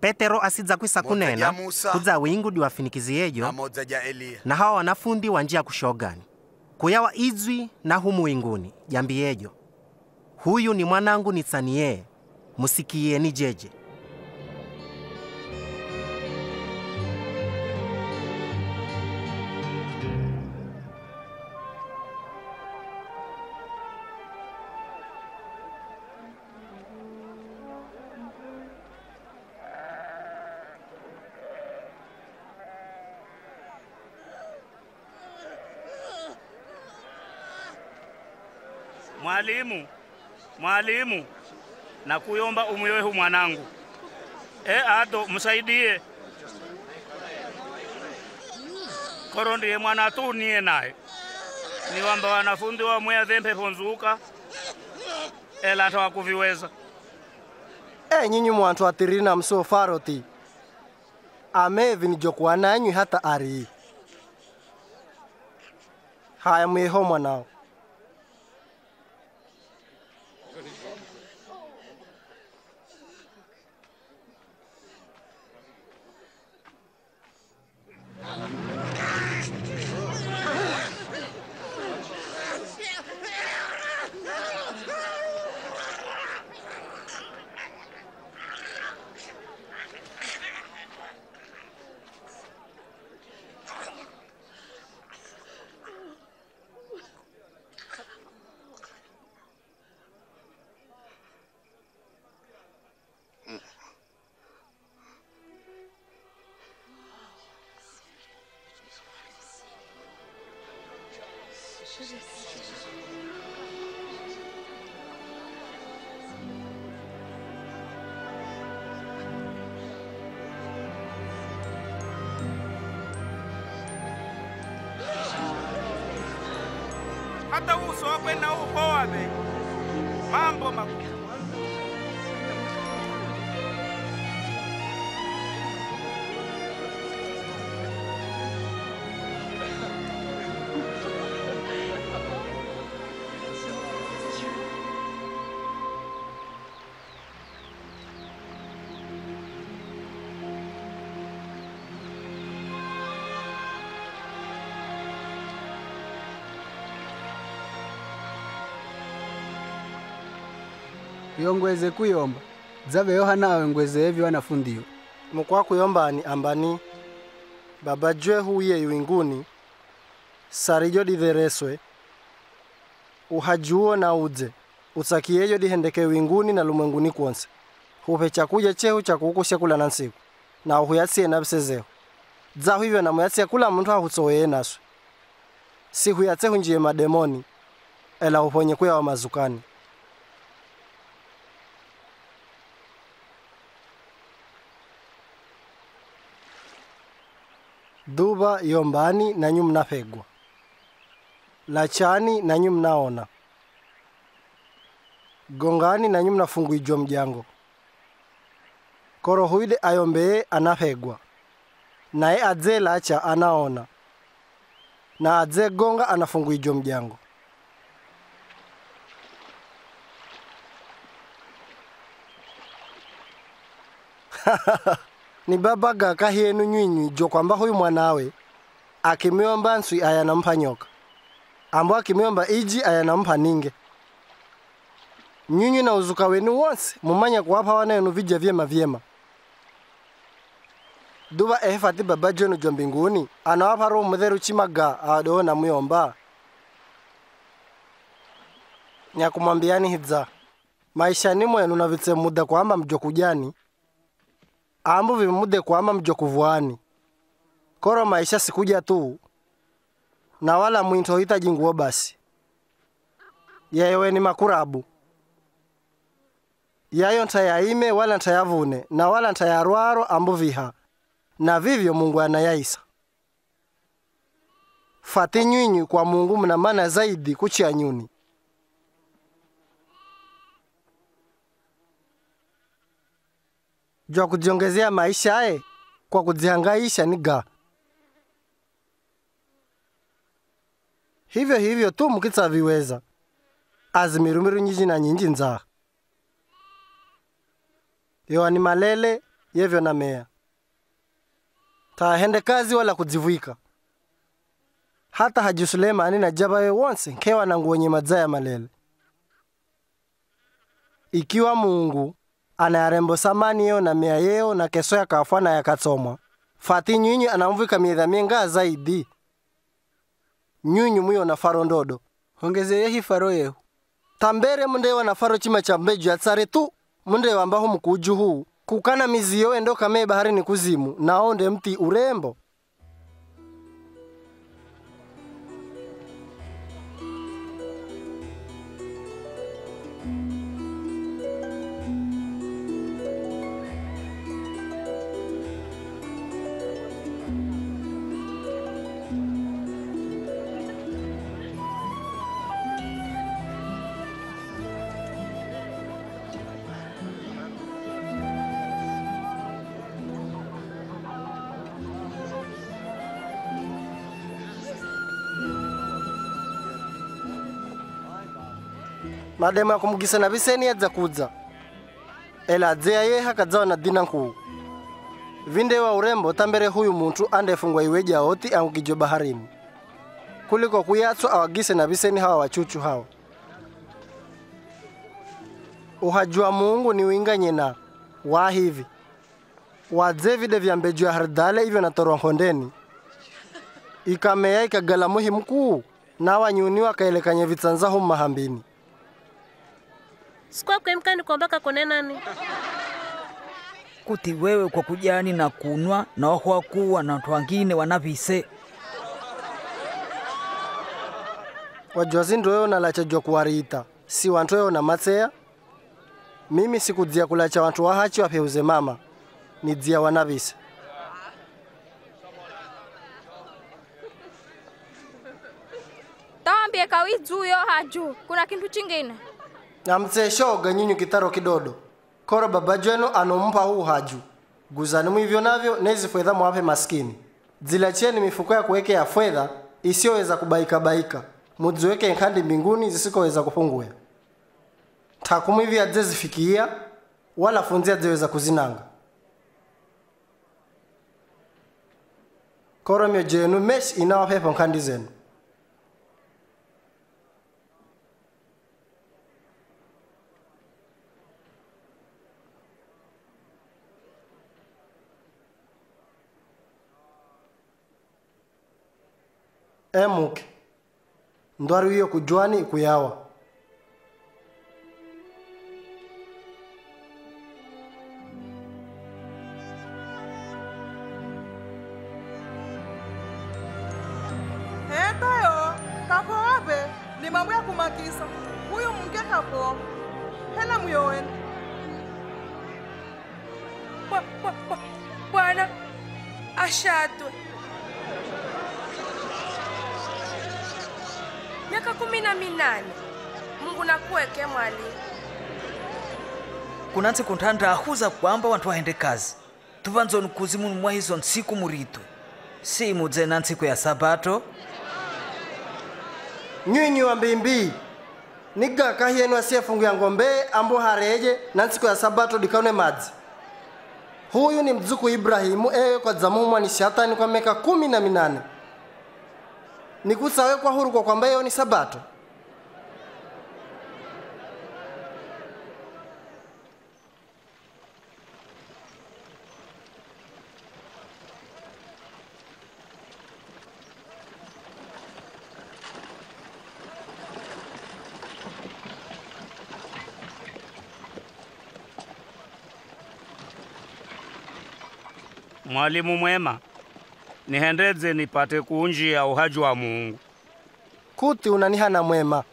petero asidza kwisa kunena kudza wingu na diwafinikiziyejo moza ja na hawa wanafundi wa njia kushogani. Kuyawa idzwi na humu winguni jambiyejo huyu ni mwanangu nitsaniye musikieni jeje Mwalimu, mwalimu, nakuyomba umuyowehu mwanangu. E ado msaidie. Koro ndiye mwana tu niye naye. Niwamba wanafunzi wamweya dhembe ponzuka. Ela atawakuviweza e nyinyi mwantu atiriri na msio faroti amevi nijokuwa nanywi hata arii haya mwiho mwanao yongweze kuyomba. Dzaveyo hanawe ngweze evi wanafundiwa mukwa kuyombani ambani? Baba jwe huye yuinguni. Sarijo dithereswe uhajuo na udze. Utsakiyejo dihendeke winguni na lumwenguni kwonse. Hupe chakuja chehu chakukusya kula na nsiku. Na uhuyatsiye na visezeho dzahu hivyo namuyatsiya kula muntu ahutsoweye naswe. Sihuyatsehu njiye mademoni. Ela uponye kuya wa mazukani dhuva yombani nanyu mnapegwa lachani nanyu mnaona gongani nanyu mnafunguijwa mjango. Korohuide ayombeye anapegwa naye adze lacha anaona. Na adze gonga anafunguijwa mjango ni baba gaka hienu nywinywi jo kwamba huyu mwanawe akimiomba nswi ayanampa nyoka. Ambo akimiomba iji ayanampa ninge. Nywinywi na uzuka wenu wonse mumanya kuwapa yenu vija vyema vyema. Duva ehefati baba jenu jo mbinguni anawapa roho mutheru chimaga na muyomba. Nyakumwambiani hidza. Maishani mwenu navitse muda kwamba mjo kujani ambu vimude kwamba mjo kuvuani. Koro maisha sikuja tu. Na wala mwinto hitaji nguo basi. Yewe ni makurabu. Yayo ntayaime wala ntayavune na wala ntayarwaro ambu viha. Na vivyo mungu anayaisa. Fati nywinywi kwa mungu mna mana zaidi kuchia nyuni jwa kujiongezea maisha aye kwa kujihangaisha ni ga hivyo hivyo tu mukitsaviweza azimirumiru nyinji na nyinji nzaha yoani malele yevyo na mea. Tahende kazi wala kujivwika hata haji sulemani na jabawe wonse nkewa na nguo madzaya malele. Ikiwa mungu anayarembo samani yeo na mia yeo na keso yakafwa na yakatsomwa fati nywinywi anamvwika miedha minga zaidi. Nywinywi mwiyo na faro ndodo. Hongezeye hi faro yehu. Tambere mundewa na faro chima cha mbeju ya tsare tu mundewa ambaho mkuju huu. Kukana miziyo endo bahari baharini kuzimu naonde mti urembo mademo ya kumugisa na biseni yadza kudza. Ela adzeya yeha kadzawa na dina nkuu vindewa urembo tambere huyu muntu andefungwa iweja oti angukijo baharini kuliko kuyatswa awagise na biseni hawa wachuchu hawa. Uhajua mungu ni winganye na wa hivi. Wadze vide vya mbeju ya hardale ivyo natorwa hondeni ikameya ikagala muhi mkuu na wanyuni wakaelekanya vitsanza humu mahambini kwemkani kombaka kone nani? Kuti wewe kwa kujani na kunwa na wahwakuwa na watu wangine wanavise. Wajua zindu wewe unalachajwa kuwariita si wantu na matseya mimi sikudzia kulacha wantu wahachi wapeuze mama. Nidzia wanavise. Tawambie kawidzuyo haju. Kuna kintu chingine namtseshoga nyinyu kitaro kidodo. Koro baba jwenu anompa huu haju guzani mwivyo navyo nezi fedha mwape maskini. Zilacheni mifuko ya kuwekea fedha isiyoweza kubaikabaika mudziweke nkhandi mbinguni zisikoweza kupunguya. Takumwivi adzezifikia wala funzi adzeweza kuzinanga. Koro myojo yenu meshi inawapepo nkhandi zenu emuke ndwari iyo kujwani ikuyawa nakuweke kunantse kunthanda nthandaahuza kwamba wanthu wahende kazi. Tuvanzoni kuzimu mwa hizo ntsiku muritu. Simudze na ntsiku ya sabato? Nywinywi wa mbimbi nigaka fungu asiyefunguya ng'ombe ambo hareje na ntsiku ya sabato dikaone madzi. Huyu ni mdzuku ibrahimu ewe kwa dzamumwa ni shatani kwa meka kumi na minane. Nikusawe kwa huru kwa kwamba iyo ni sabato Mwalimu mwema, nihendedze nipate kuunjia uhaji wa Mungu. kuti unanihana mwema.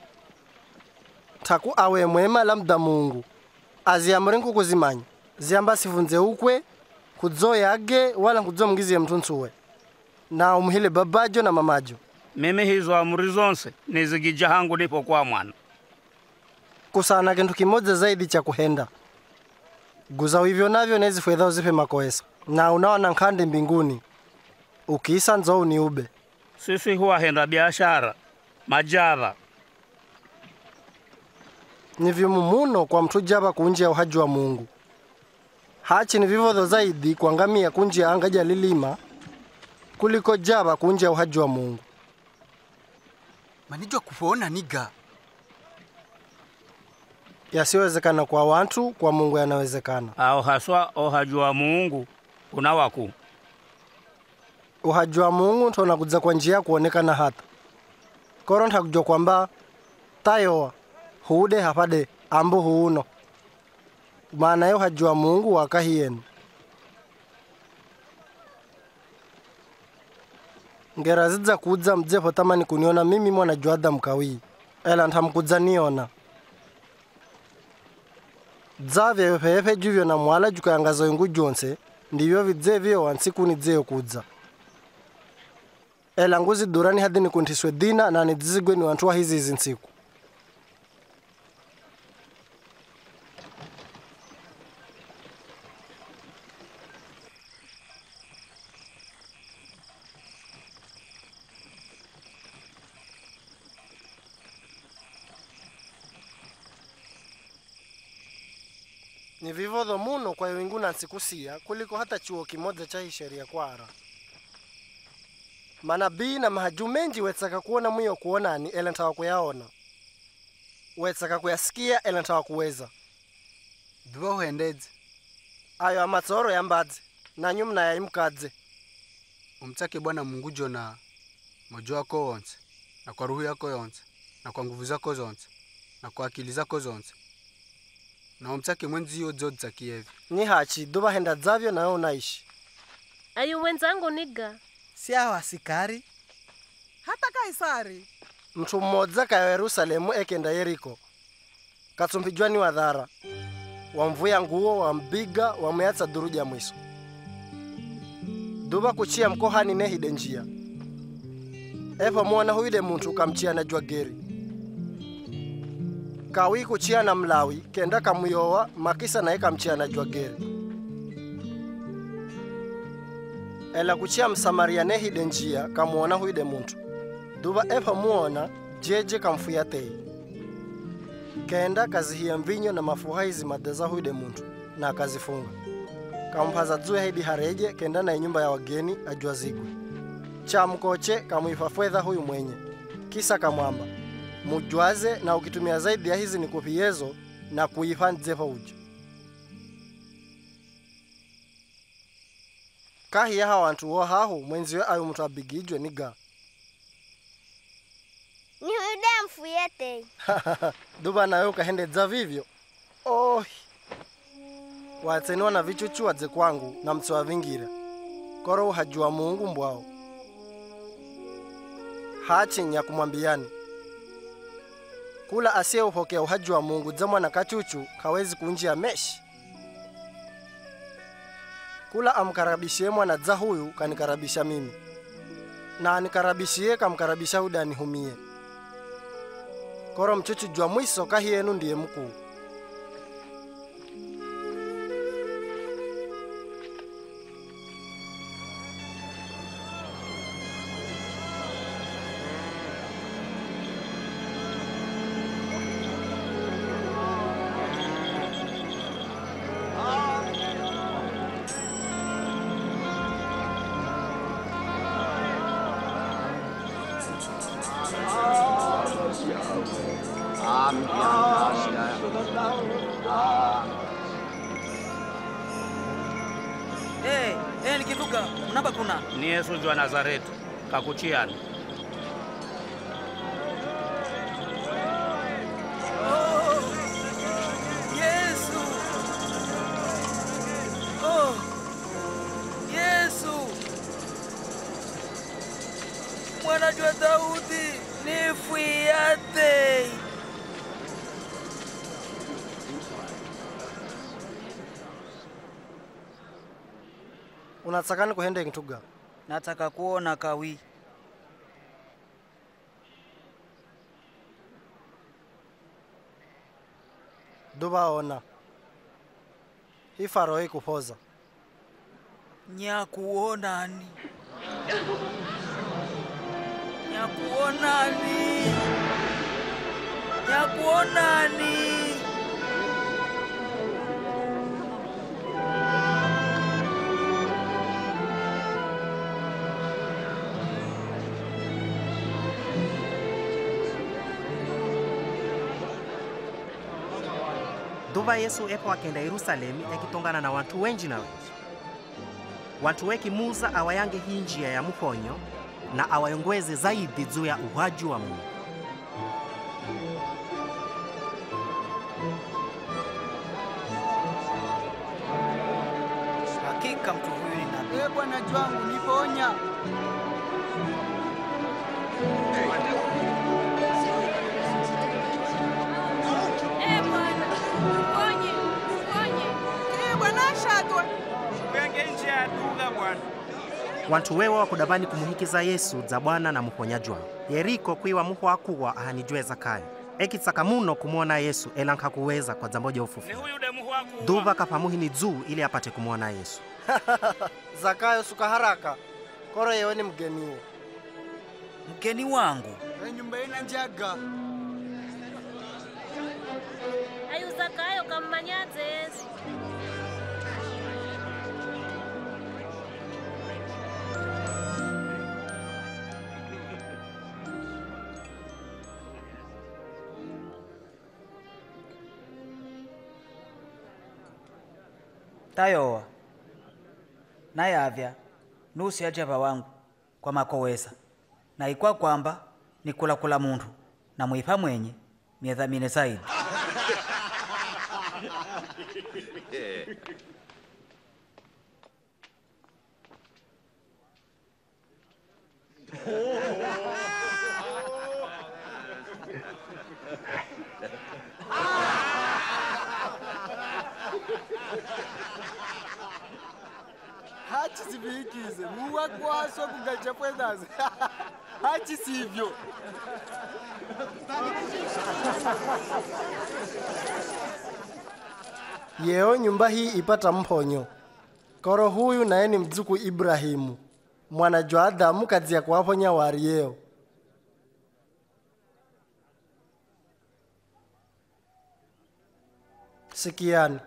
Taku awe mwema lamda mungu. Aziyamuri nkukuzimanya ziyamba sivunze ukwe kudzoyage wala nkudzomngiziye mtu ntsuwe na umuhile babajo na mamajo. Mimi hizo amuri zonse nizigija hangu nipo kwa mwana. kusana kintu kimoja zaidi cha kuhenda. Guza hivyo navyo nezi fedha uzipe makoesa na unawana nkandi mbinguni. Ukiisa nzou ni ube. Sisi huwahenda biashara majava ni vimu muno kwa mtu java kunjia uhaji wa mungu. Hachi ni vivodho zaidi kwa ngamia kunjia angaja lilima kuliko java kunjia uhaji wa mungu. Manijwa kupoona niga. Yasiyowezekana kwa wantu kwa mungu yanawezekana. Au haswa uhaji wa Mungu una waku? Uhaji wa mungu ntona kudza kwa njia ya kuonekana hata. Koro ntakujwa kwamba tayowa huude hapade ambu huuno. Maana uhaji wa mungu wakahiyenu ngera zidza kudza mdzepo tamani kuniona mimi mwana jwadha mkawii ela ntamkudza niona. Dzavya vyepeyepe juvyo na mwala jukayangaza ingu jonse ndivyo vidzevyo wansiku ni kudza. Ela nguzi durani hadi nikuntiswe dina na nidzizigwe ni wantu wa hizi hizi ni vivodho muno kwa wingu na nsikusia kuliko hata chuo kimoja cha hii sheria kwara. Manabii na mahaju menji wetsaka kuona mwiyo kuonani ela ntawa kuyaona. Wetsaka kuyasikia ela ntawa kuweza. Dhuva uhendedze ayo amatsoro yambadze nanyu mnayaimkadze umtsake bwana mungu jona mojo wako wonse na kwa ruhu yako yonse na kwa nguvu zako zonse na kwa akili zako zonse na umtsake mwenziyo dzodzakievi ni hachi duba henda dzavyo nayo unaishi. Ayu wenzangu niga. Si awo asikari hata kaisari mtu mmodza kaya yerusalemu ekenda yeriko. Katsumpijwa ni wadhara wamvuya nguo wambiga wamuyatsa dhuruja mwiso duba kuchiya mkohani nehide njia. Epo muona huyile munthu ukamchiya na jwa kawi kuchia na mlawi kenda kamuyowa makisa naye kamchia na jwa geri ela kuchia msamaria nehide njia kamuona huide muntu. Duva epa muona jeje kamfuya tei. Kenda kazihiya mvinyo na mafuhaizi madeza huide muntu na akazifunga kamphaza dzuwe hidi hareje kenda naye nyumba ya wageni ajwa zigwe chamkoche kamwipa fedha huyu mwenye. Kisa kamwamba mujwaze na ukitumia zaidi ya hizi ni kupiezo na kuifanze ndzepa uja kahi yaha wantu wo hahu mwenziwe ayo mtu abigijwe niga ni huyude mfuyete duba nawe ukahendedza vivyo. Ohi. Watseniwa na vichuchu wadze kwangu na mtsewa vingira koro uhajua muungu mbwao. Hachi nya kumwambiani kula asiyeuhokea uhaji wa mungu dza na kachuchu kawezi kunjia meshi. Kula amkarabishie mwana dza huyu kanikarabisha mimi. Na anikarabishie kamkarabisha huda anihumiye koro mchuchu jwa mwiso kahi yenu ndiye mkuu ni wa jwa nazareti kakuchiyani Oh, Yesu. Oh, Yesu. Mwana jwa Daudi, nifuate. unatsakani kuhende ntuga Nataka kuona kawi. duvaona ifaro ikupoza Nyakuonani. Nyakuonani. Nyakuonani. Duva yesu epo akenda yerusalemu ekitongana na wantu wenji na wenji weki wekimuza awayange hii njia ya muponyo na awayongweze zaidi juu ya uhaji wa mungu Hakika mtu huyu ni nabii. Ee Bwana jwangu, niponya. Wantu wewa wakudavani kumuhikiza yesu za bwana na muponyaji wao. Yeriko kwiwa muhu akuwa ahanijweza kayo ekitsaka muno kumuona yesu ela nkakuweza kwa dzambo ja ufufu. Duva kapamuhini dzuu ili apate kumuona yesu. Zakayo suka haraka. Koro yewe ni mgeniwo Mgeni wangu. Nyumba ina njaga. ayu zakayo kammanyadze yesu tayowa nayavya java wangu kwa makowesa. Na ikwa kwamba ni kula-kula munthu na mwipa mwenye miedha mine zaidi muwa kugacha hachi sivyo. Yeo nyumba hii ipata mponyo. Koro huyu naye ni mzuku ibrahimu mwana jwa adamu kadziya kuwaponya wari yeo. Sikiani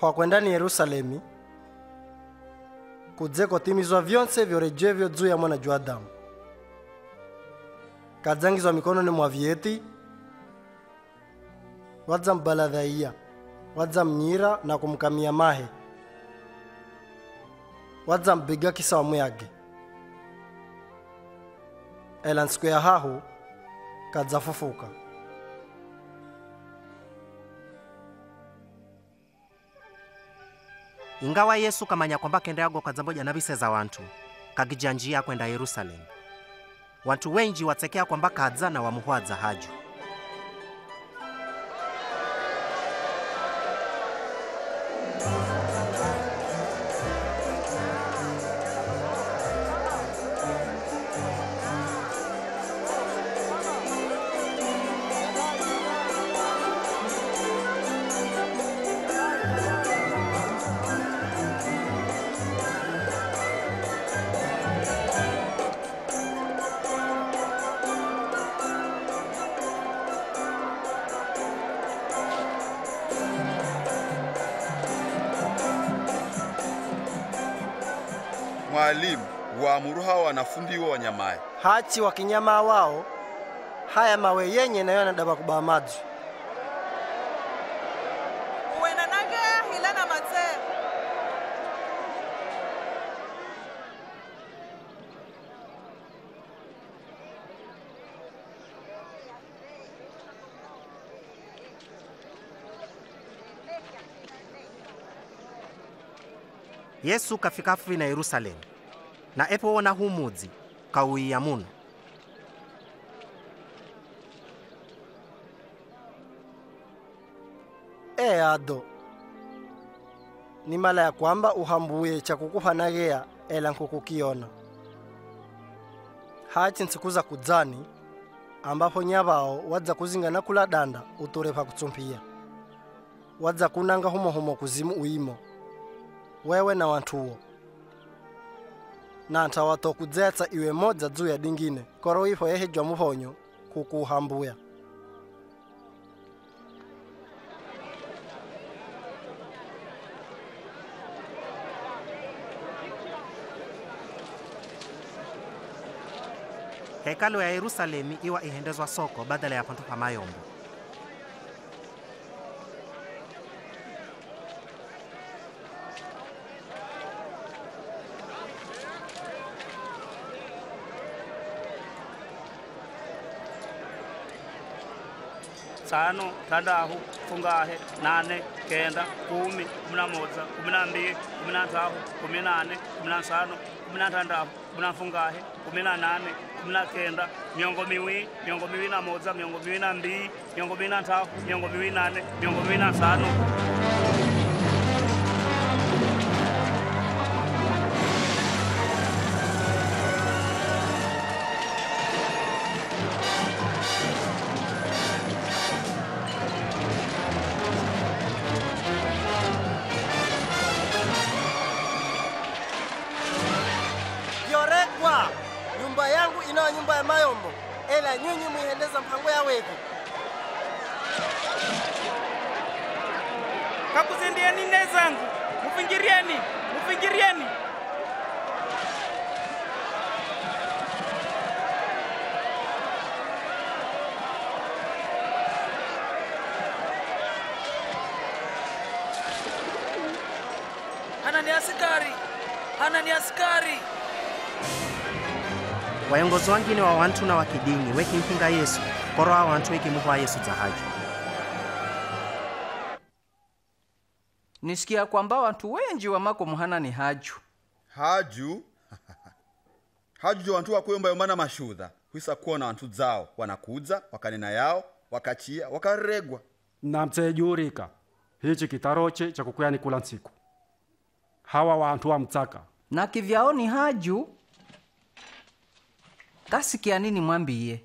hwakwenda ni yerusalemi kudze kotimizwa vyonse vyorejevyo dzuu ya mwana jwa adamu. Kadzangizwa mikononi mwa vieti wadzambaladhaiya wadzamnyira na kumkamia mahe wadzambiga kisa wamuyage ela nsiku ya hahu kadzafufuka ingawa yesu kamanya kwamba kendeagwa na vise za wantu kagija njia kwenda yerusalemu. Wantu wenji watsekea kwamba kadza na wamuhwadza haju Mwalimu, waamuru hawa wanafundiwa wanyamaye. hachi wakinyama wao haya mawe yenye nayo yanadaba kubaa madzi yesu kafika afuvi na yerusalemu. Na epowona hu mudzi kauiya muno. E ado ni mala ya kwamba uhambuye cha kukuhanageya ela nkukukiona. Hachi ntsiku za kudzani ambapo nyavawo wadza kuzingana kula danda uture pa kutsumphia wadza kunanga humohumo kuzimu uimo wewe na wantuwo na wato kudzetsa iwe modza juu ya dingine. Koro iho yehejwa muhonyo kukuhambuya. Hekalu ya yerusalemi iwa ihendezwa soko badala ya pantu pa mayombo tsano tandatu fungahe nane kenda kumi kumi na modza kumi na mbili kumi na ntahu kumi na nane kumi na fungahe kumi na nane kenda miongo miwili miongo miwili na modza miongo miwili na mbili miongo miwili na ntahu miongo miwili na nane miongo miwili na nsano wayongozi wangine wa wanthu na wa kidini. Wekimpinga yesu. Koro a wanthu wekimuhwa yesu dza haju nisikia kwamba wantu wenji wamako muhana ni haju. Haju? Haju jo wantu wakweyombayomba na mashudha. Hwisa kuona wantu dzao wanakudza wakanena yao wakachia wakaregwa. Namtsejurika hichi kitaroche cha kukuyani kula ntsiku hawa wantu wa mtsaka. Na kivyao ni haju kasikia nini mwambiye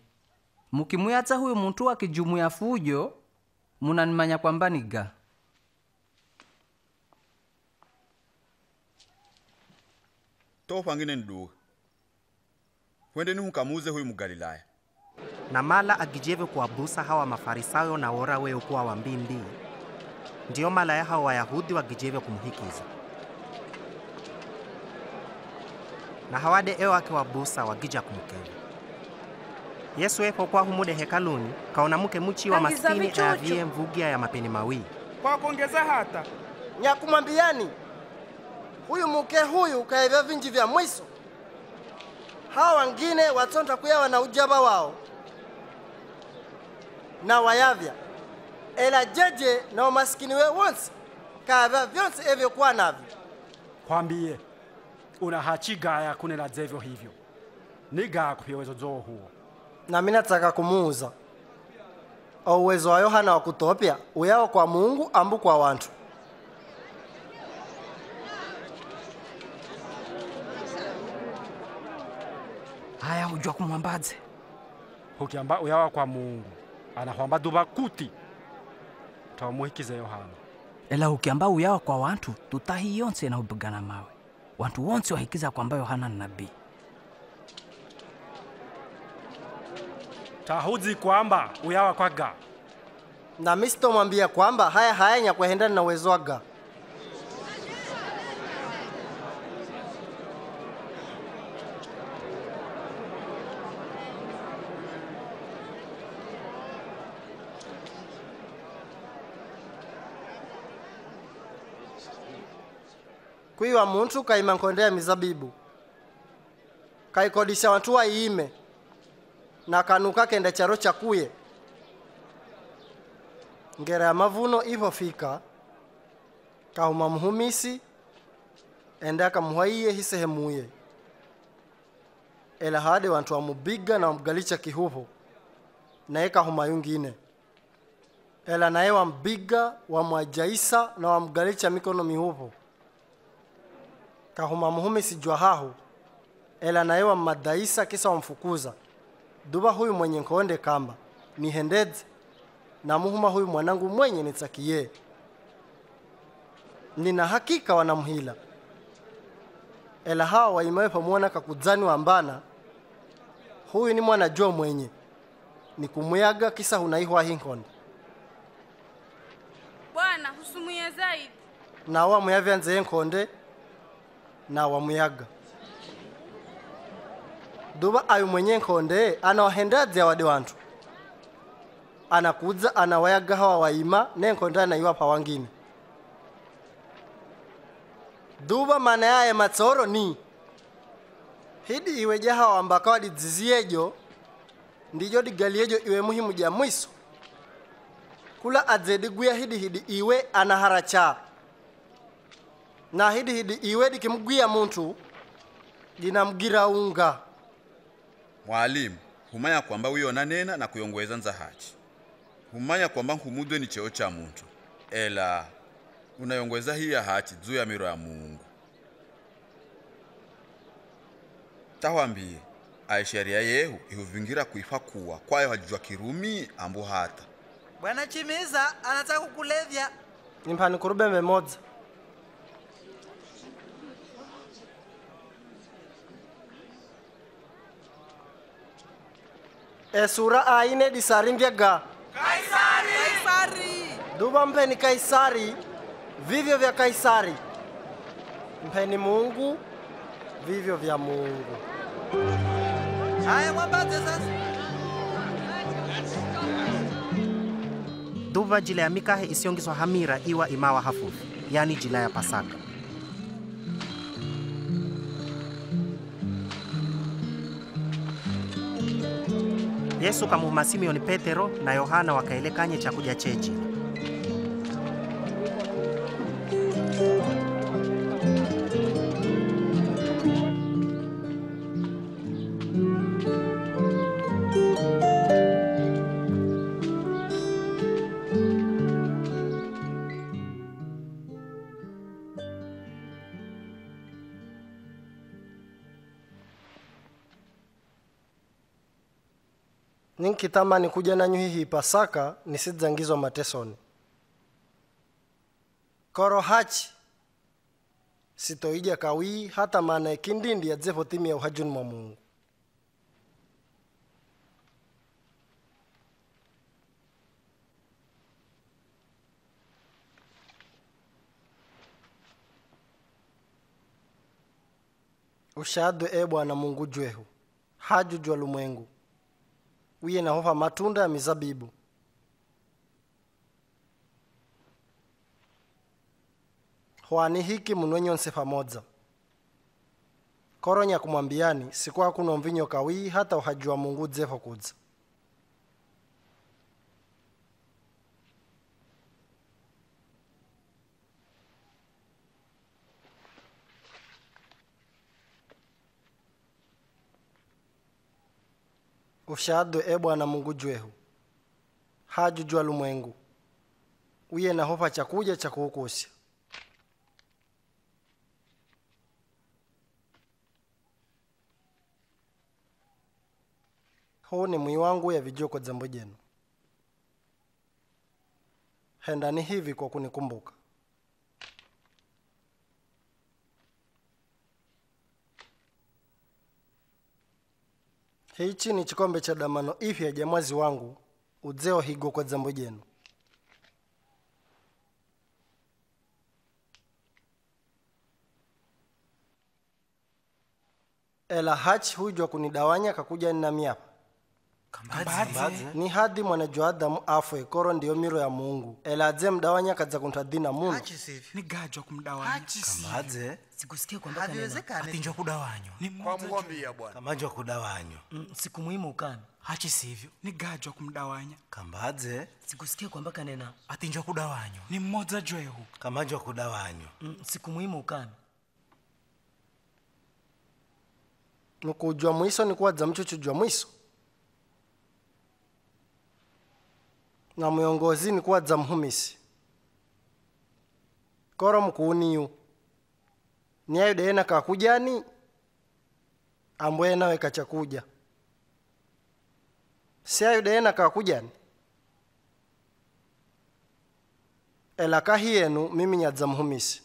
mukimuyatsa huyu muntu wakijumuya fujo munanimanya kwamba niga to pangine kwende hwendeni hukamuze huyu mugalilaya. Na mala agijeve kuwabusa hawa mafarisayo na wora weyo kuwa wambimbii ndiyo mala ya hawa wayahudi wagijeve kumuhikiza na hawade eo akiwabusa wagija kumukeva yesu epo kwa humude hekaluni kaona muke muchi wa maskini ayaviye mvugia ya mapeni mawii kwa kuongeza hata nyakumwambiani huyu muke huyu kaevya vinji vya mwiso. Hawa wangine watsonda kuyawa na ujaba wao. Na wayavya ela jeje na umasikini we wonse kaavya vyonse evyokuwa navyo. Kwambiye una hachi gaya kunena dzevyo hivyo. Ni gaa kupyewezo na huo nami nataka kumuuza. O uwezo wa yohana wa kutopia? Uyao kwa mungu ambu kwa wantu. Haya hujwa kumwambadze hukiamba uyawa kwa mungu anahwamba duva kuti. Tawamuhikize yohana. Ela ukiamba uyawa kwa wantu tutahi yonse ubigana mawe wantu wonse wahikiza kwamba yohana ni nabii. Tahudzi kwamba uyawa kwaga na misitomwambia sitomwambia kwamba haya haya nyakuhendana na uwezo waga kwiwa muntu kaima nkonde ya mizabibu. Kaikodisha wantu waiime na kanuka kenda charo chakuye ngera ya mavuno ivofika kahuma muhumisi ende akamuhwaiye hisehemuye ela hade wantu wamubiga na wamgalicha kihuhu naye kahuma yungine. Ela naye wambiga wamwajaisa na wamgalicha mikono mihuhu kahuma muhumisi jwa hahu ela nayewa wammadaisa kisa wamfukuza. Duba huyu mwenye nkonde kamba. Nihendedze namuhuma huyu mwanangu mwenye nitsakiye nina hakika wanamhila. Ela hawa waimawe pamuona kakudzani wambana huyu ni mwana jo mwenye. Nikumuyaga kisa hunaihwa hinkonde bwana husumuye zaidi. Na muyavyanzeye nkonde na wamuyaga duba ayu mwenye nkonde anawahendadzia wade wantu. Anakudza anawayaga hawa waima nenkonde anaiwapa wangine. Duba maana yaye matsoro ni hidi iwe hawa ambaka wadidziziyejo ndijo digaliejo iwe muhimu ja mwiso. Kula adzedigwiya hidi hidi iwe anahara cha na hidi hidi iwe dikimgwia muntu dinamgira unga. Mwalimu humanya kwamba uyona nena na kuyongweza nzahachi. Humanya kwamba nkhumudwe ni cheo cha muntu. Ela unayongweza hiya hachi dzuu ya miro ya mungu. Tahwambiye ayi sheria yehu ihuvingira kuifa kuwa kwayo hajijwa kirumi ambu hata. Bwana chimiza anataka kukulevya. Nimpani kurubembe modza esura aine disari mbyaga Kaisari! Kaisari! duba mpeni kaisari. Vivyo vya kaisari. Mpeni mungu vivyo vya mungu. Haya mwambadze sasa. Duva jila ya mikahe isiyongiswa hamira iwa imawa hafufu yani jila ya pasaka yesu kamuhuma simoni petero na yohana wakaelekanye chakuja chechi ninkitamani kuja nanyu hihi pasaka nisidzangizwa matesoni. Koro hachi sitoija kawii hata maana ekindindi yadzepo ya uhajuni mwa mungu. Ushadwe e bwana mungu jwehu hajujwa lumwengu wiye nahopa matunda ya mizabibu. Hwani hiki munwenyonse pamodza koronya kumwambiani sikuwa kuno mvinyo kawii hata uhajua mungu dzepo kudza ushadwe e bwana mungu jwehu hajujwa lumwengu. Uye nahopa chakuja cha kuukusya huu ni mwi wangu ya vijoko jambo jenu. Hendani hivi kwa kunikumbuka hichi ni chikombe cha damano ifya jamwazi wangu udzeo higo kwa zambo jenu. Ela hachi hujwa kunidawanya kakuja nina miapa Kambadze. ni hadi mwanajwa adamu afwe koro ndiyo miro ya mungu. Ela adze mdawanya kadza kuntadhina munu nigajwa kumdawanya Kambadze. sikusikia kwamba Haviwezekani. atinjwa kudawanywa bwana. Kudawanywa. Mm, siku muhimu ukana hachi sivyo. Nigajwa kumdawanya Kambadze. kwamba kanena atinjwa kudawanywa ni mmoja jwehu Kambadze kudawanywa. mm, siku muhimu ukana nukujwa mwiso ni kuwadza mchuchujwa mwiso na mwiongozi ni kuwadza mhumisi koro mkuuniyu niayo deena kakujani ambwe nawe kachakuja siayo deena kakujani ela kahi yenu mimi nyadza mhumisi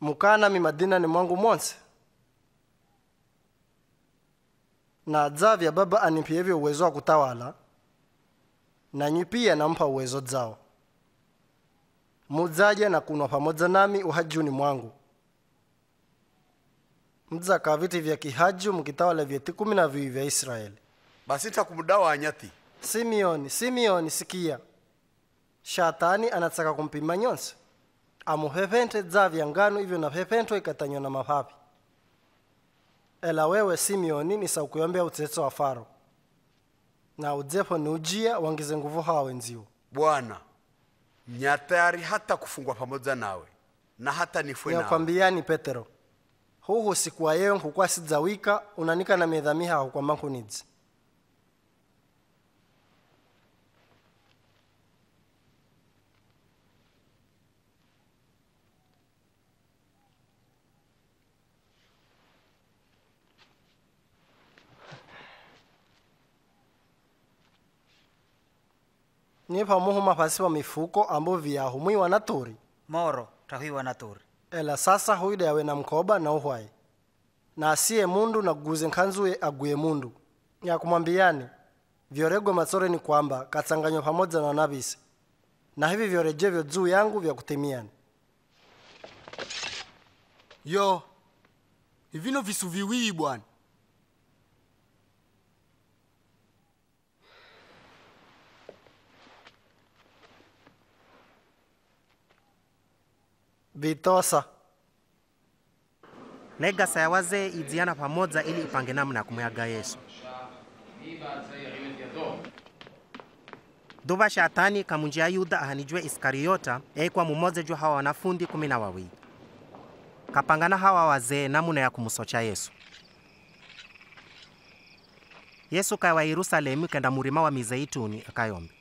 mukana mimadina mwangu monse na dzavya baba anipievyo uwezo wa kutawala nanyi pia nampa uwezo dzao mudzaja na kunwa pamoja nami uhajuni mwangu. Mdzaka viti vya kihaju mkitawala vyeti kumi na viwi vya israeli. Basi takumdawanya ti simeoni simeoni sikia. Shatani anatsaka kumpima nyonse amuphepenthe dzavya ngano ivyo naphepentho ikatanywa na mapapi ela wewe simeoni nisaukuyombea utsetso wa faro. Na udzepo ni ujia wangize nguvu hawa wenziwo. Bwana nyatayari hata kufungwa pamoja nawe na hata nifwe nawe. Petero huhu sikuwa yeyo nkukwa sidzawika unanika na medhamiha hukwamba nkunidzi nipa muhuma mafasi pa mifuko ambo viyahumwiwa na turi moro tahwiwa na turi ela sasa huida yawe na mkoba na uhwai. Na asiye mundu na kuguze nkhanzuye aguye mundu. Nyakumwambiani vyoregwa matsore ni kwamba katsanganywa pamoja na navise na hivi vyorejevyo juu yangu vya kutemiani yo ivino visu viwii bwana vitosa. Negasa ya wazee idziana pamoja ili ipange namna ya kumuyaga yesu. Duva shatani kamunjia yuda ahanijwe iskariota eikwa mumoze jwa hawa wanafundi kumi na wawili. Kapangana hawa wazee namuna ya kumusocha yesu. Yesu kaya wa yerusalemu kenda murima wa mizeituni akayombe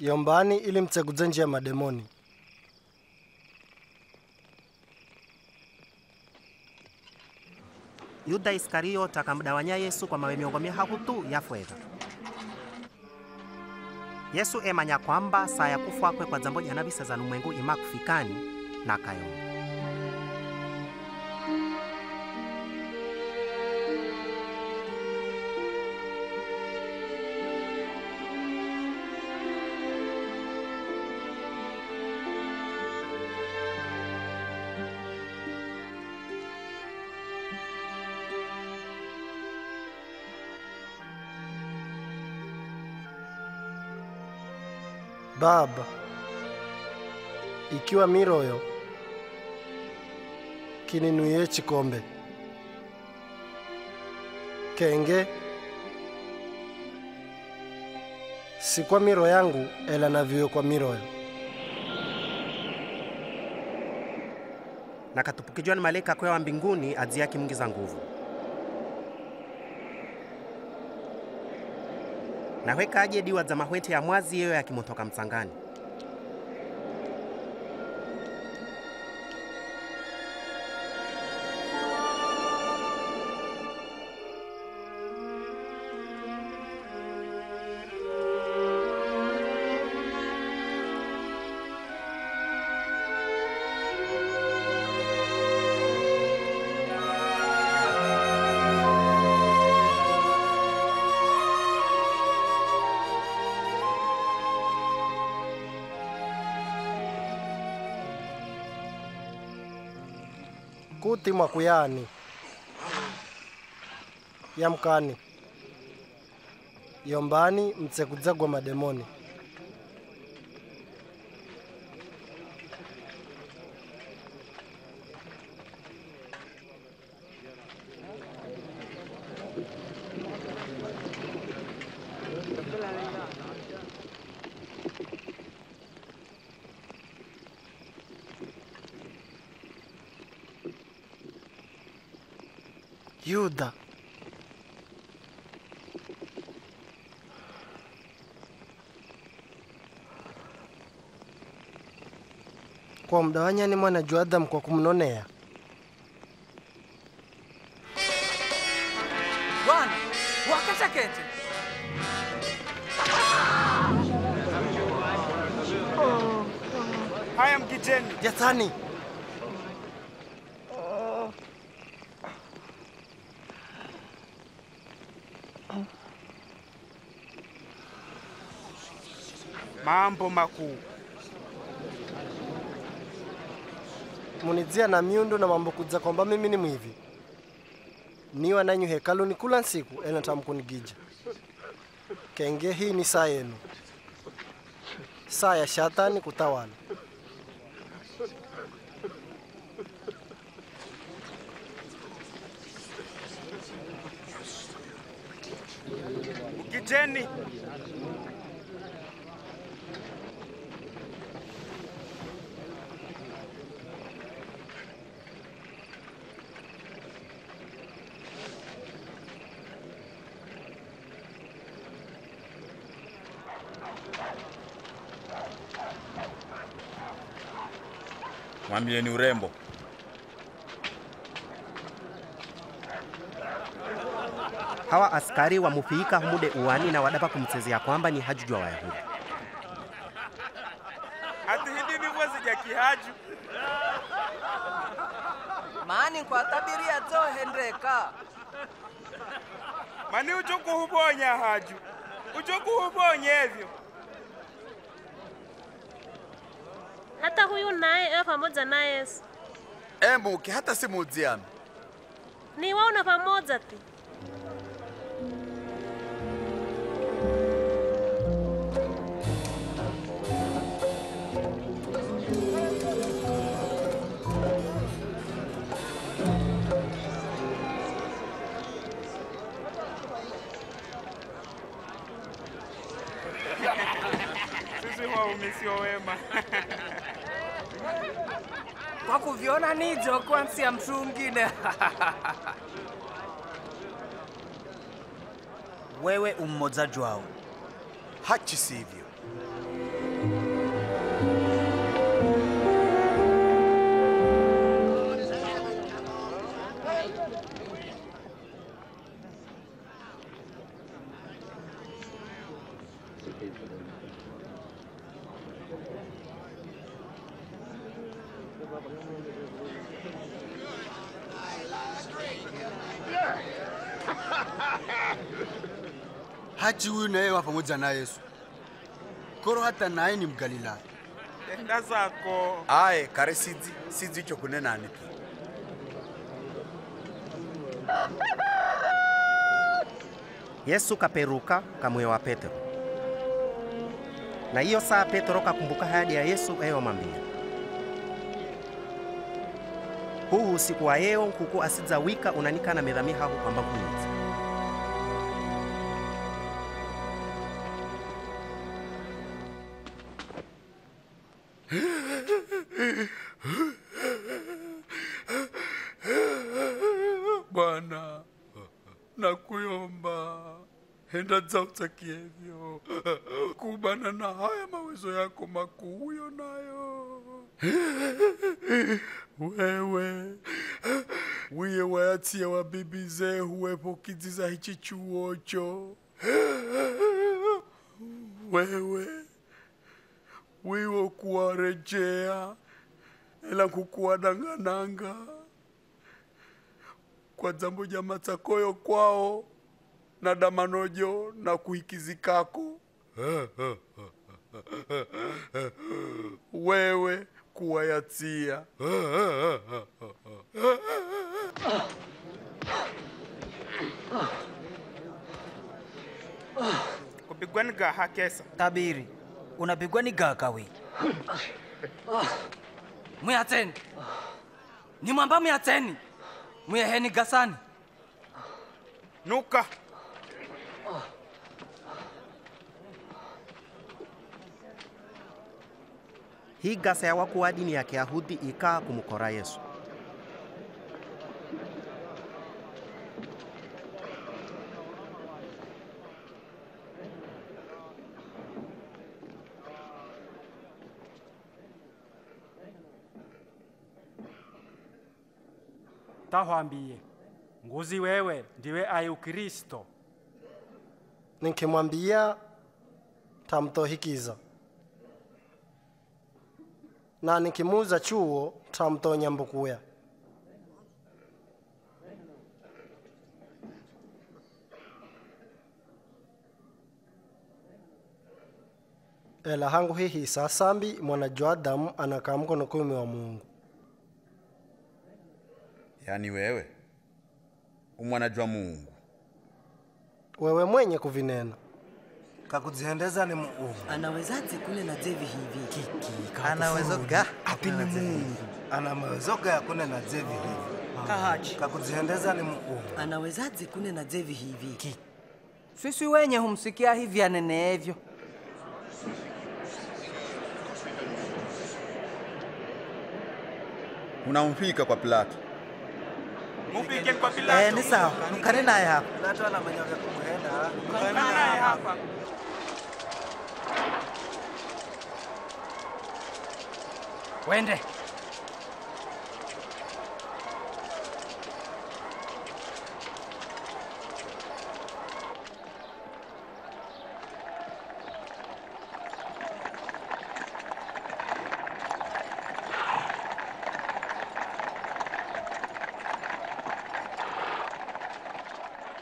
yombani ili mtseguze njia ya mademoni. Yuda iskariot akamdawanya yesu kwa mawe miongo mihahu ya fedha. Yesu emanya kwamba saa ya kufwakwe kwa dzambo jana visa za lumwengu ima kufikani na kayomba baba ikiwa miroyo kininuye chikombe. Kenge si kwa miro yangu ela naviwe kwa miroyo. Na katupukijwa ni malaika kwewa mbinguni adzi yake mwingi za nguvu na hwekaje diwa za mahwete ya mwazi yeyo ya yakimotoka mtsangani kuti mwakuyani. Yamkani yombani mtsekudzagwa mademoni yuda kwa mdawanyani mwana juu Adamu kwa kumnonea. Bwana wakatakete haya mkiteni jathani mambo makuu munijia na miundo na mambo kudza kwamba mimi ni mwivi. Niwa nanyu hekaluni kula nsiku ena tamkunigija kenge hii ni saa yenu. Saa ya shatani kutawala mkiteni mwambieni urembo. Hawa askari wamufiika humude uwani na wadapa kumsezea kwamba ni haju jwa wayahudi. Ati hindi nivyo zija kihaju. Maani kwa tabiria zohendeka mani uchokuhuponya haju. Uchokuhuponya hivyo. hata huyu naye ewa pamoja na Yesu. emuke hata simudziami Ni waona pamoja ti. Kwa nijo kwansi ya mtu mwingine? Wewe ummoja jwao. Hachi sivyo pamoja na Yesu, koro hata naye ni Mgalilaya. enda zako. Aye kare sidzi sidzi icho kunenani tu. yesu kaperuka kamwe wa petero. Na hiyo saa petero kakumbuka hadi ya yesu eyomambia huhu usiku wa yeo nkuku asidza wika unanikana medhami hahu kwamba kunyiza henda dzautsakievyo kubana na haya mawezo yako makuu nayo wewe wiye wayatsiya wabibize huwepo kidziza hichi chuocho. Wewe wiwo kuwarejea ela kukuwadangananga kwa dzambo ja matsakoyo kwao na damanojo na kuhikizikako wewe kuwayatia. Kupigwa ni gaha kesa. Tabiri unapigwa ni muyateni. Ni mwamba muyateni. Muyeheni gasani. Nuka hii gasa ya wakuu dini ya kiyahudi ikaa kumukora yesu. Tahwambiye nguzi wewe ndiwe ayu ukristo ninkimwambia tamtohikiza na nikimuuza chuo tamtonya mbukuya ela hangu hihi sasambi mwanajwa adamu anakaa mkono kumi wa mungu. Yani wewe umwanajwa mungu wewe mwenye kuvinena. Kakudziendeza ni muungu anawezaje kunena jevi hivi? Kiki Anawezoga? ati ni mungu. Anamawezoga ya kunena jevi hivi. Kahachi. Kakudziendeza ni muungu anawezaje kunena jevi hivi? Sisi wenye humsikia hivi aneneevyo Unamfika kwa Pilato. mupike kwa Eh, ni sawa. Mkane naye hapa. Pilato anamanya vya wende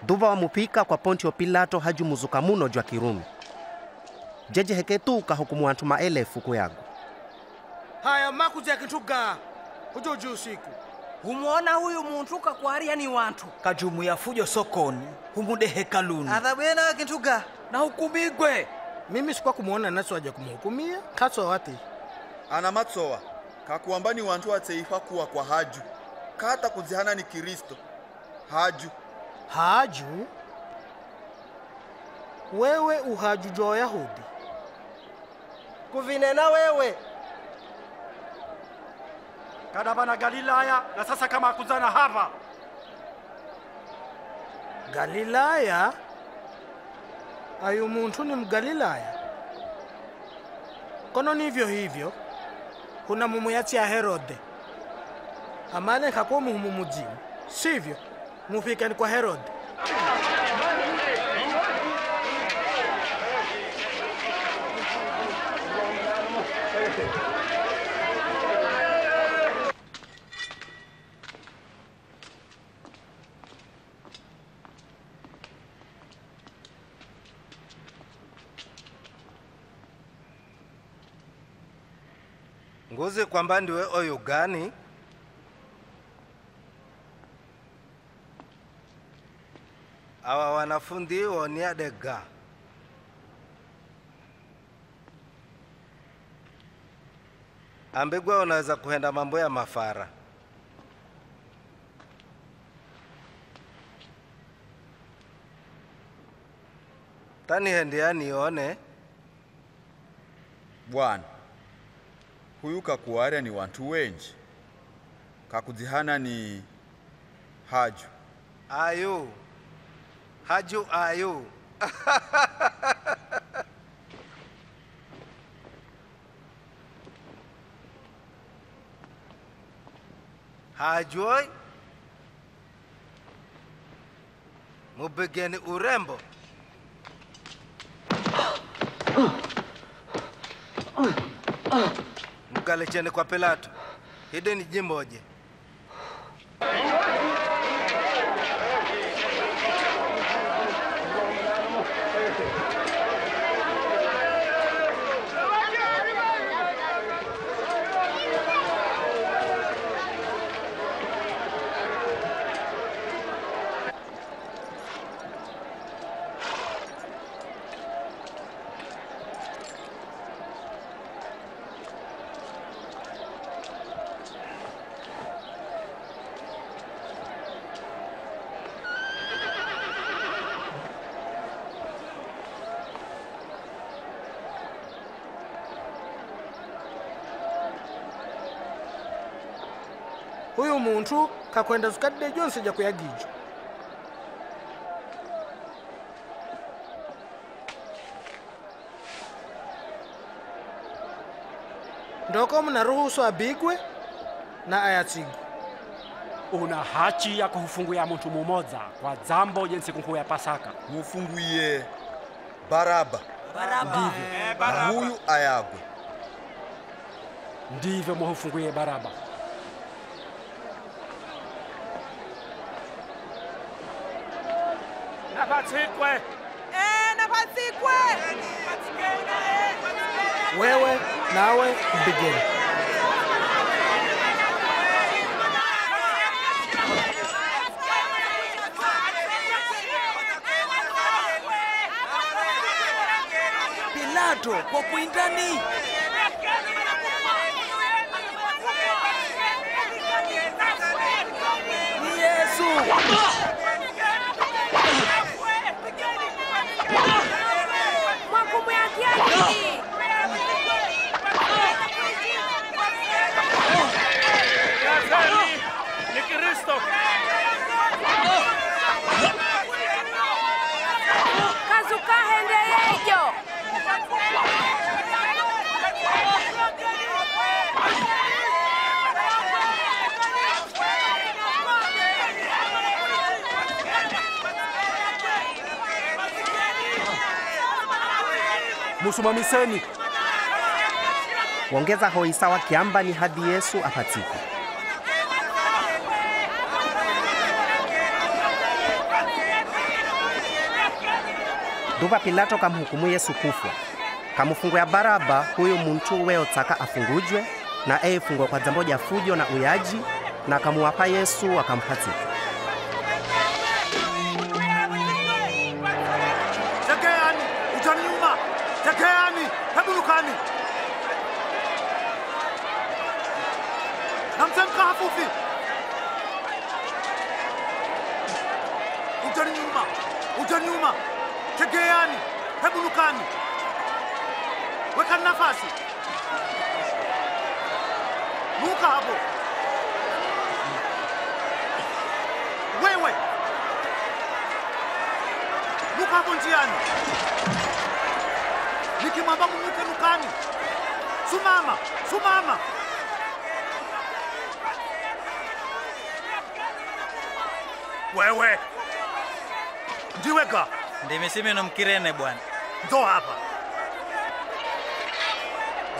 duva wamupika kwa pontio pilato haju muzuka muno jwa kirumi jeje heketuka hukumu anthu maelefu kuyago haya makuja kituga ujuji usiku. Humwona huyu muntu kakwaria ni wantu kajumuya fujo sokoni humude hekaluni adhabu yenayo kintuga na hukumigwe. Mimi sikwa kumuona naso aja kumuhukumia kaso wati ana matsowa kakuamba ni wantu watseifa kuwa kwa haju. Kata kudzihana ni kristo haju haju wewe uhaju jwa wayahudi. Kuvinena wewe. Kadava na galilaya na sasa kama akuzana hava galilaya? Ayu muntu ni mgalilaya. Kono nivyo hivyo kuna mumuyatsi ya herode. Amale nkakuwa muhumu mudzimu sivyo mufikeni kwa Herod. nguzi kwamba ndiwe oyu gani awa wanafundi woniadega ambigwa unaweza kuhenda mambo ya mafara. Tanihendia nione? Bwana huyu kakuwarya ni wantu wenji. Kakudzihana ni haju. Ayu haju ayu. Hajoi mupigeni urembo. Mkalecheni kwa pilato. Hidi ni jimboje muntu kakwenda zukadide jonse ja kuyagijo ndoko mnaruhusu abigwe na ayatsigwe una hachi ya kuhufunguya muntu mumodza kwa dzambo jinsi kunkuhu ya pasaka? Mufunguye baraba. Ndivyo. Na huyu ayagwe. Ndivyo muhufunguye baraba napatsikwe Eh, napatsikwe wewe nawe mpigeni pilato kwa kuindani ni yesu kumwakia nini? Musumamiseni wongeza hoi sawa kiamba ni hadi yesu apatike. Duva pilato kamuhukumu yesu kufwa. Kamufungwa baraba huyu muntu weotsaka afungujwe na eyifungwa kwa dzambo ja fujo na uyaji na kamuwapa yesu akampatike namsemka nyuma, utaniuma utaniuma tegeani hebulukani weka nafasi. Nuka hapo. Wewe. Nuka hapo njiani. Nikimwamba munuke nukani. Sumama sumama wewe. Ndiweka ndimisimino mkirene bwana. Ndo hapa.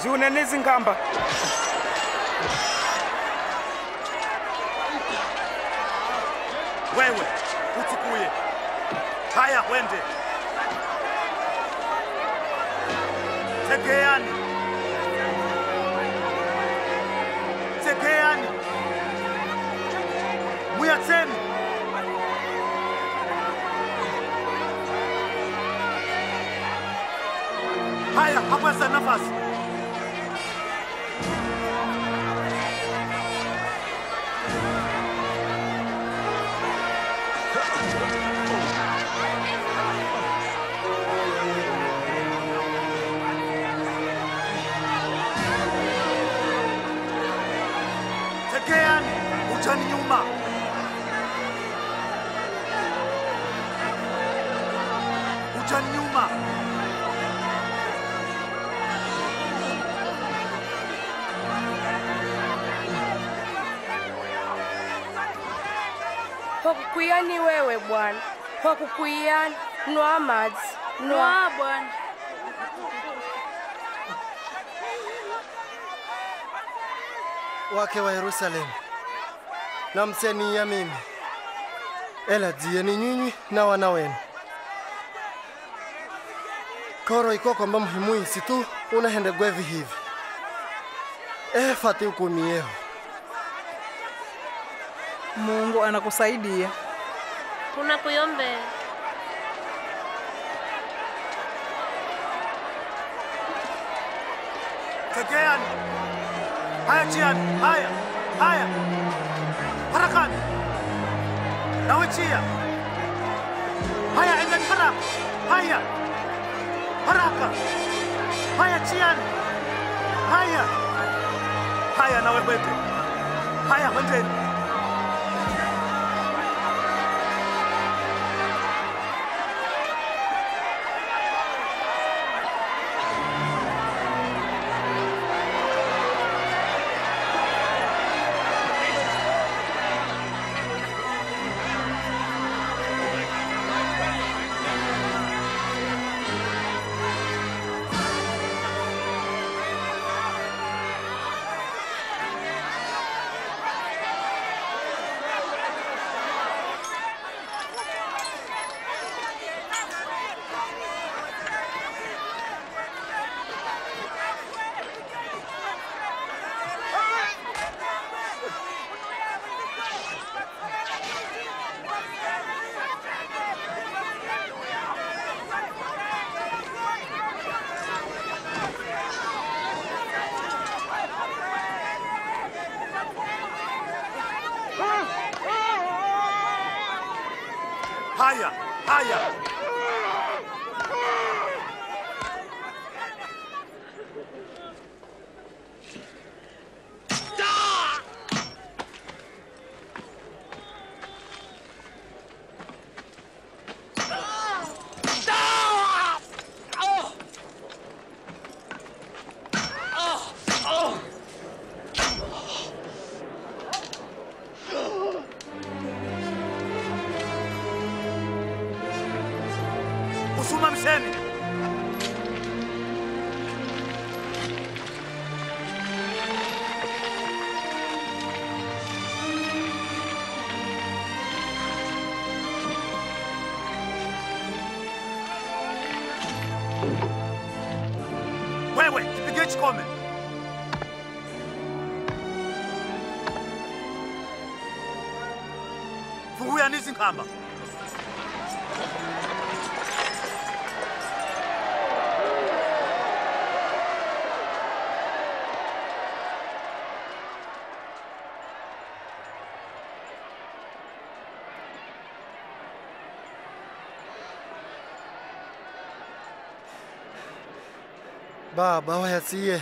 Ziunenezi ngamba. Wewe uchukuye. Haya wende nafasi. Hokukuyani wewe bwana. Kwa kukuyani nwa madzi nwa bwana. Wake wa Yerusalemu, na mseniya mimi, ela dzieni nyinyi na wana wenu. Koro iko kwamba muhimuisi tu unahende gwevi hivi. Efati ukumiyeho Mungu anakusaidia. Tunakuyombea. Tegeani. Haya chiani, haya, haya. Harakani. Nawe chia. Haya endani haraka. Haya. Haraka. Haya chiani. Haya. Haya nawe wende. Haya wendeni. Baba wayasiye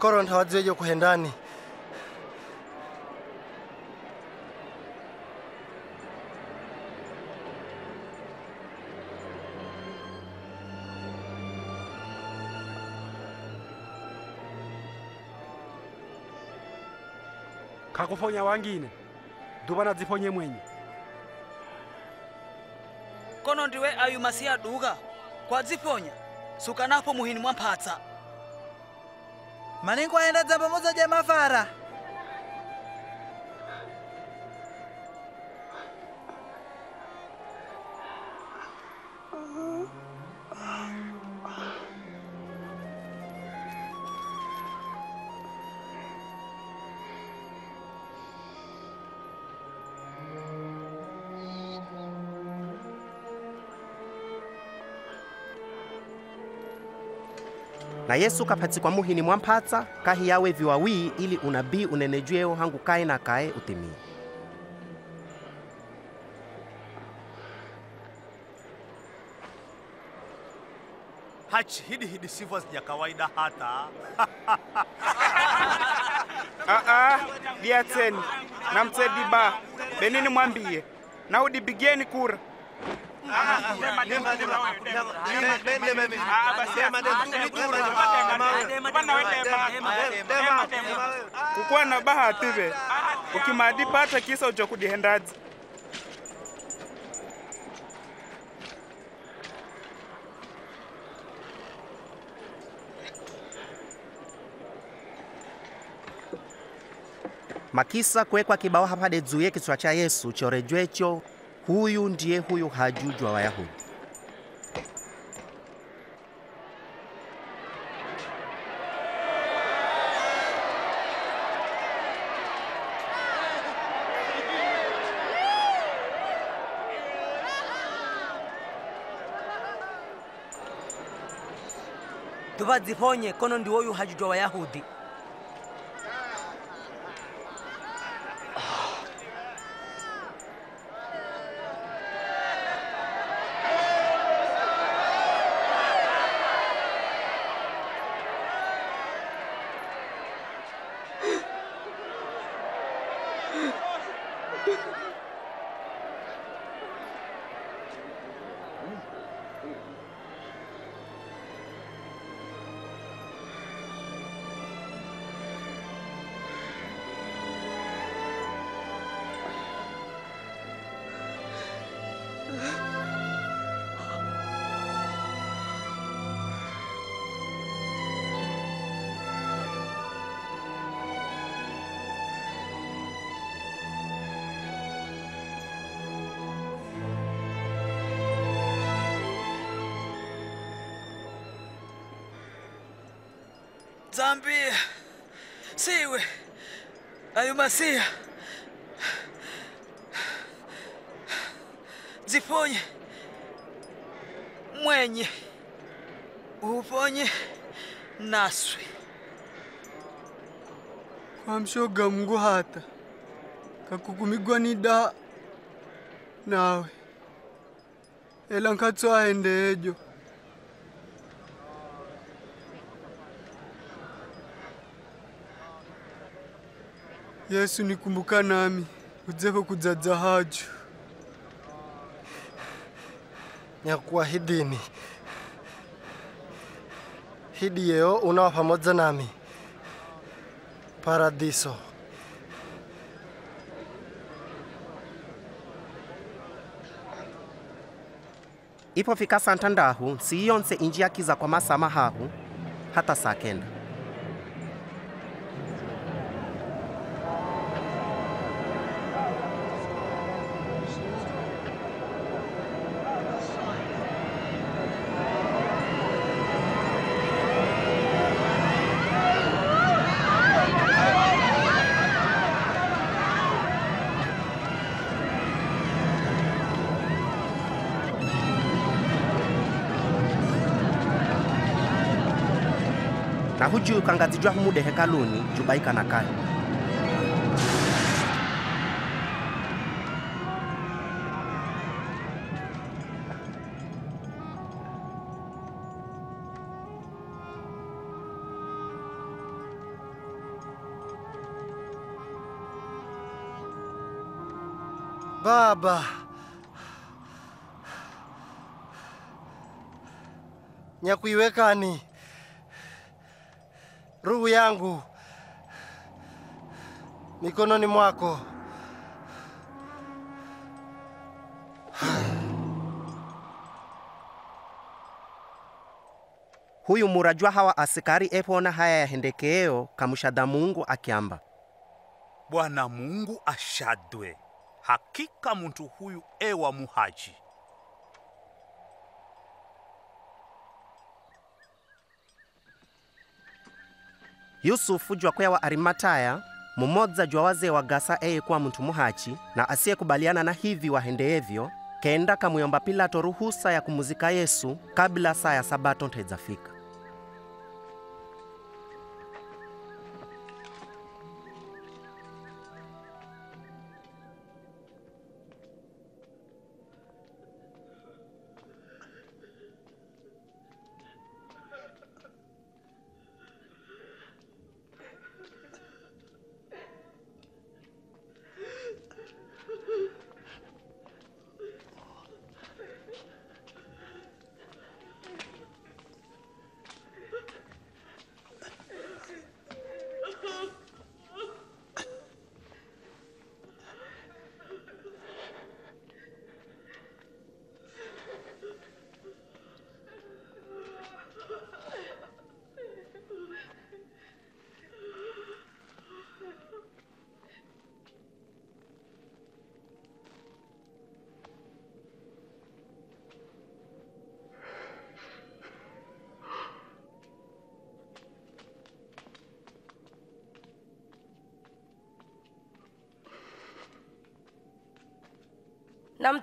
koro ntawadziwejo kuhendani kakuponya wangine duva nadziponye mwenye kono ndiwe ayu masiya duka kwadziponya sukanapo muhini mwa mphatsa maningo ayenda dzamba moza mafara na yesu kapatsikwa muhini mwamphatsa kahi yawe viwawii ili unabii unenejweo hangu kaye na kaye utimie hachi hidi hidi sifa ya kawaida hata. Aa, diatseni namtsedi ba. Benini mwambiye na udibigeni kura kukuwa na bahati ve ukimadipata kisa ucho kudihendadzi makisa kuwekwa kibao hapa dezuye kiswa cha yesu chorejwecho huyu ndiye huyu hajujwa wayahudi. Tuvadziponye kono ndiwoyu hajujwa wayahudi masia ziponye mwenye. Uponye. Naswe. Kwa mshoga mngu hata. Kakukumigwa ni da. Nawe. Ela nkatswaende ejo yesu nikumbuka nami. Uzeko kuzaza haju nyakuwa hidini hidi yeo unawa pamoja nami. Paradiso. Ipofika santandahu siyonse inji yakiza kwa masama hahu hata saa kangadzijwa humude hekaluni jubaika na kaya Baba, nyakuiwekani ruhu yangu mikononi mwako. huyu murajwa hawa asikari epona haya yahendekeeo kamushadha mungu akiamba. Bwana mungu ashadwe. Hakika muntu huyu ewa muhaji yusufu jwa kweya wa arimataya mumodza jwa wazee wa gasa eyekuwa muntu muhachi na asiyekubaliana na hivi wahendeevyo kenda kamuyomba pilato ruhusa ya kumuzika yesu kabla saa ya sabato ntedzafika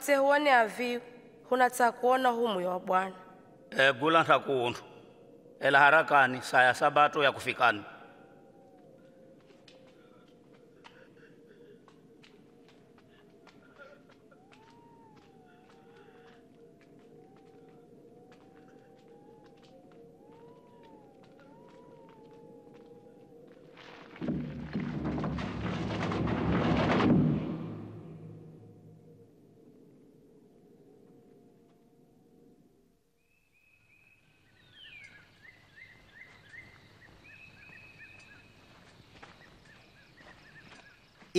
na huone aviu hunatsa kuona humwi wa bwana. Egula ntakundu ela harakani saa ya sabato ya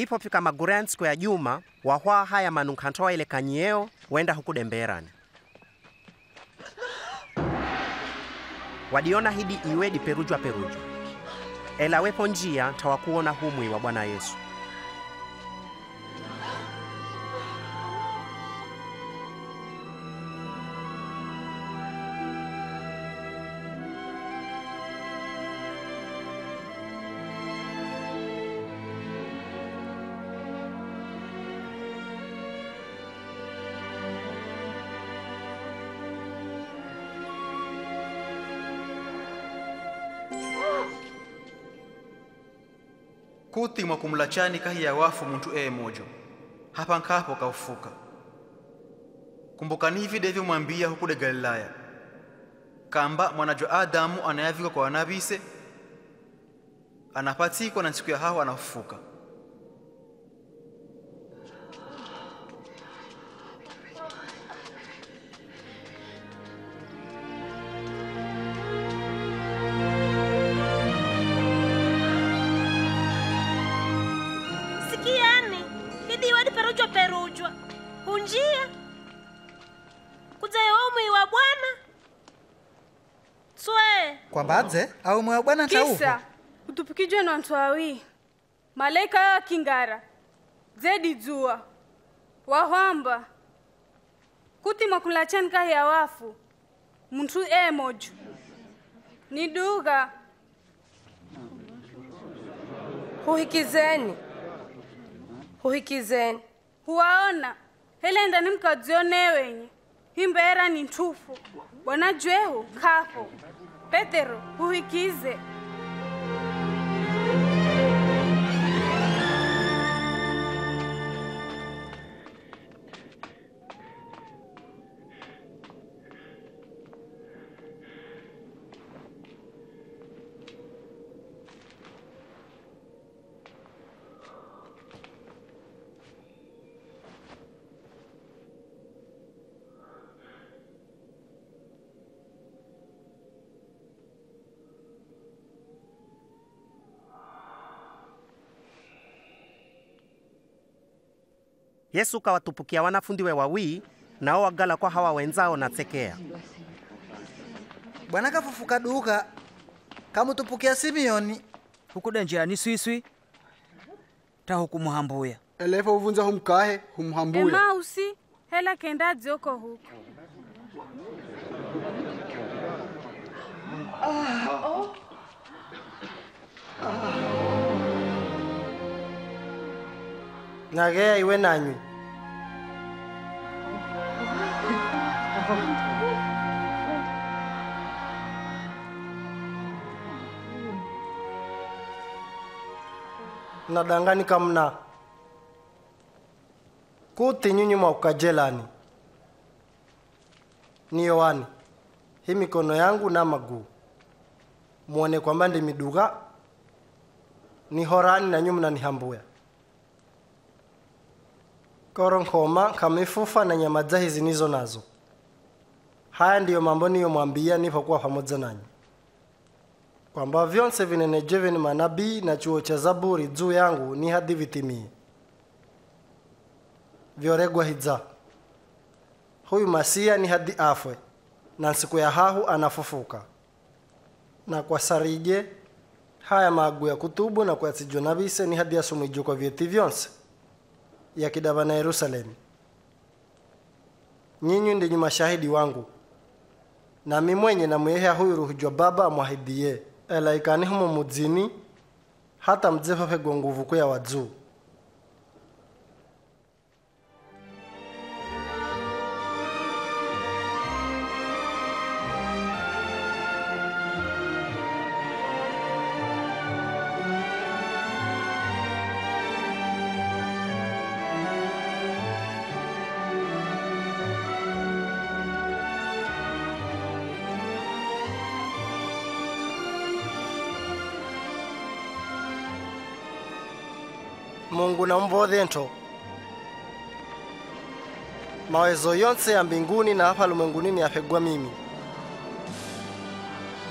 ipofika maguran siku ya juma wahwa haya manunkantoa ile kanyieo wenda huku demberani wadiona hidi iwe perujwa perujwa. Ela wepo njia tawakuona humwi wa bwana yesu kutimwa kumlachani kahi ya wafu muntu ee mojo. Hapa nkapo kaufuka. Kumbukani hivi devi mwambia hukude galilaya. Kamba mwanajo adamu anayavikwa kwa wanavise anapatsikwa na nsiku ya haho anafufuka swe kwambadze au mwe wa bwana kisa utupikijwe na mtu awi. Malaika ya kingara zedi dzua wahwamba. Kuti mwakulachani kahi ya wafu muntu emoju ni duga. Huhikizeni. Huhikizeni. Huwaona. Helenda ni mkadzione wenye himbera ni ntufu bwana jwehu kapo petero huhikize yesu kawatupukia wanafundi we wawii nao wagala kwa hawa wenzao na tsekea bwana kafufuka duka kamutupukia simioni hukude njiani swiswi. Tahukumuhambuya elefa uvunza humkahe humhambuya. Emausi hela kenda dzoko huko ng'agea iwe nanywi nadangani kamna. Kuti nyinyi mwaukajelani ni yohani hii mikono yangu na maguu. Muone kwamba ndi miduga ni horani na nyu mnanihambuya koro nkoma kamifufa na nyama zahi zinizo nazo. Haya ndiyo mambo niyomwambia nipokuwa pamoja nanyi. Kwamba vyonse vineneje ni manabii na chuo cha zaburi juu yangu ni hadi vitimie. Vyoregwa hidza huyu masia ni hadi afwe na siku ya hahu anafufuka. Na kwa sarije haya magu ya kutubu na kwasijwa navise ni hadi asumijuko vyeti vyonse yakidava na yerusalemu nyinyi ndinyi mashahidi wangu. Nami mwenye namuyeha huyu ruhujwa baba amwahidiye. Ela ikani humo mudzini hata mdzefafegwa nguvu kuya wadzuu mungu na mvodhe nto mawezo yonse ya mbinguni na hapa lumwenguni yapegwa mimi.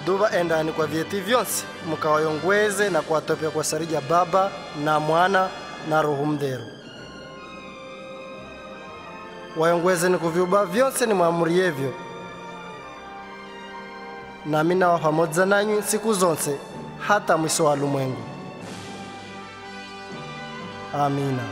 Duva endani kwa vyeti vyonse mukawayongweze na kuwatopya kwa sarija baba na mwana na roho wayongweze ni kuvyuba vyonse ni mwamuriyevyo nami nawa pamoja nanyu siku zonse hata mwiso wa ulimwengu amina.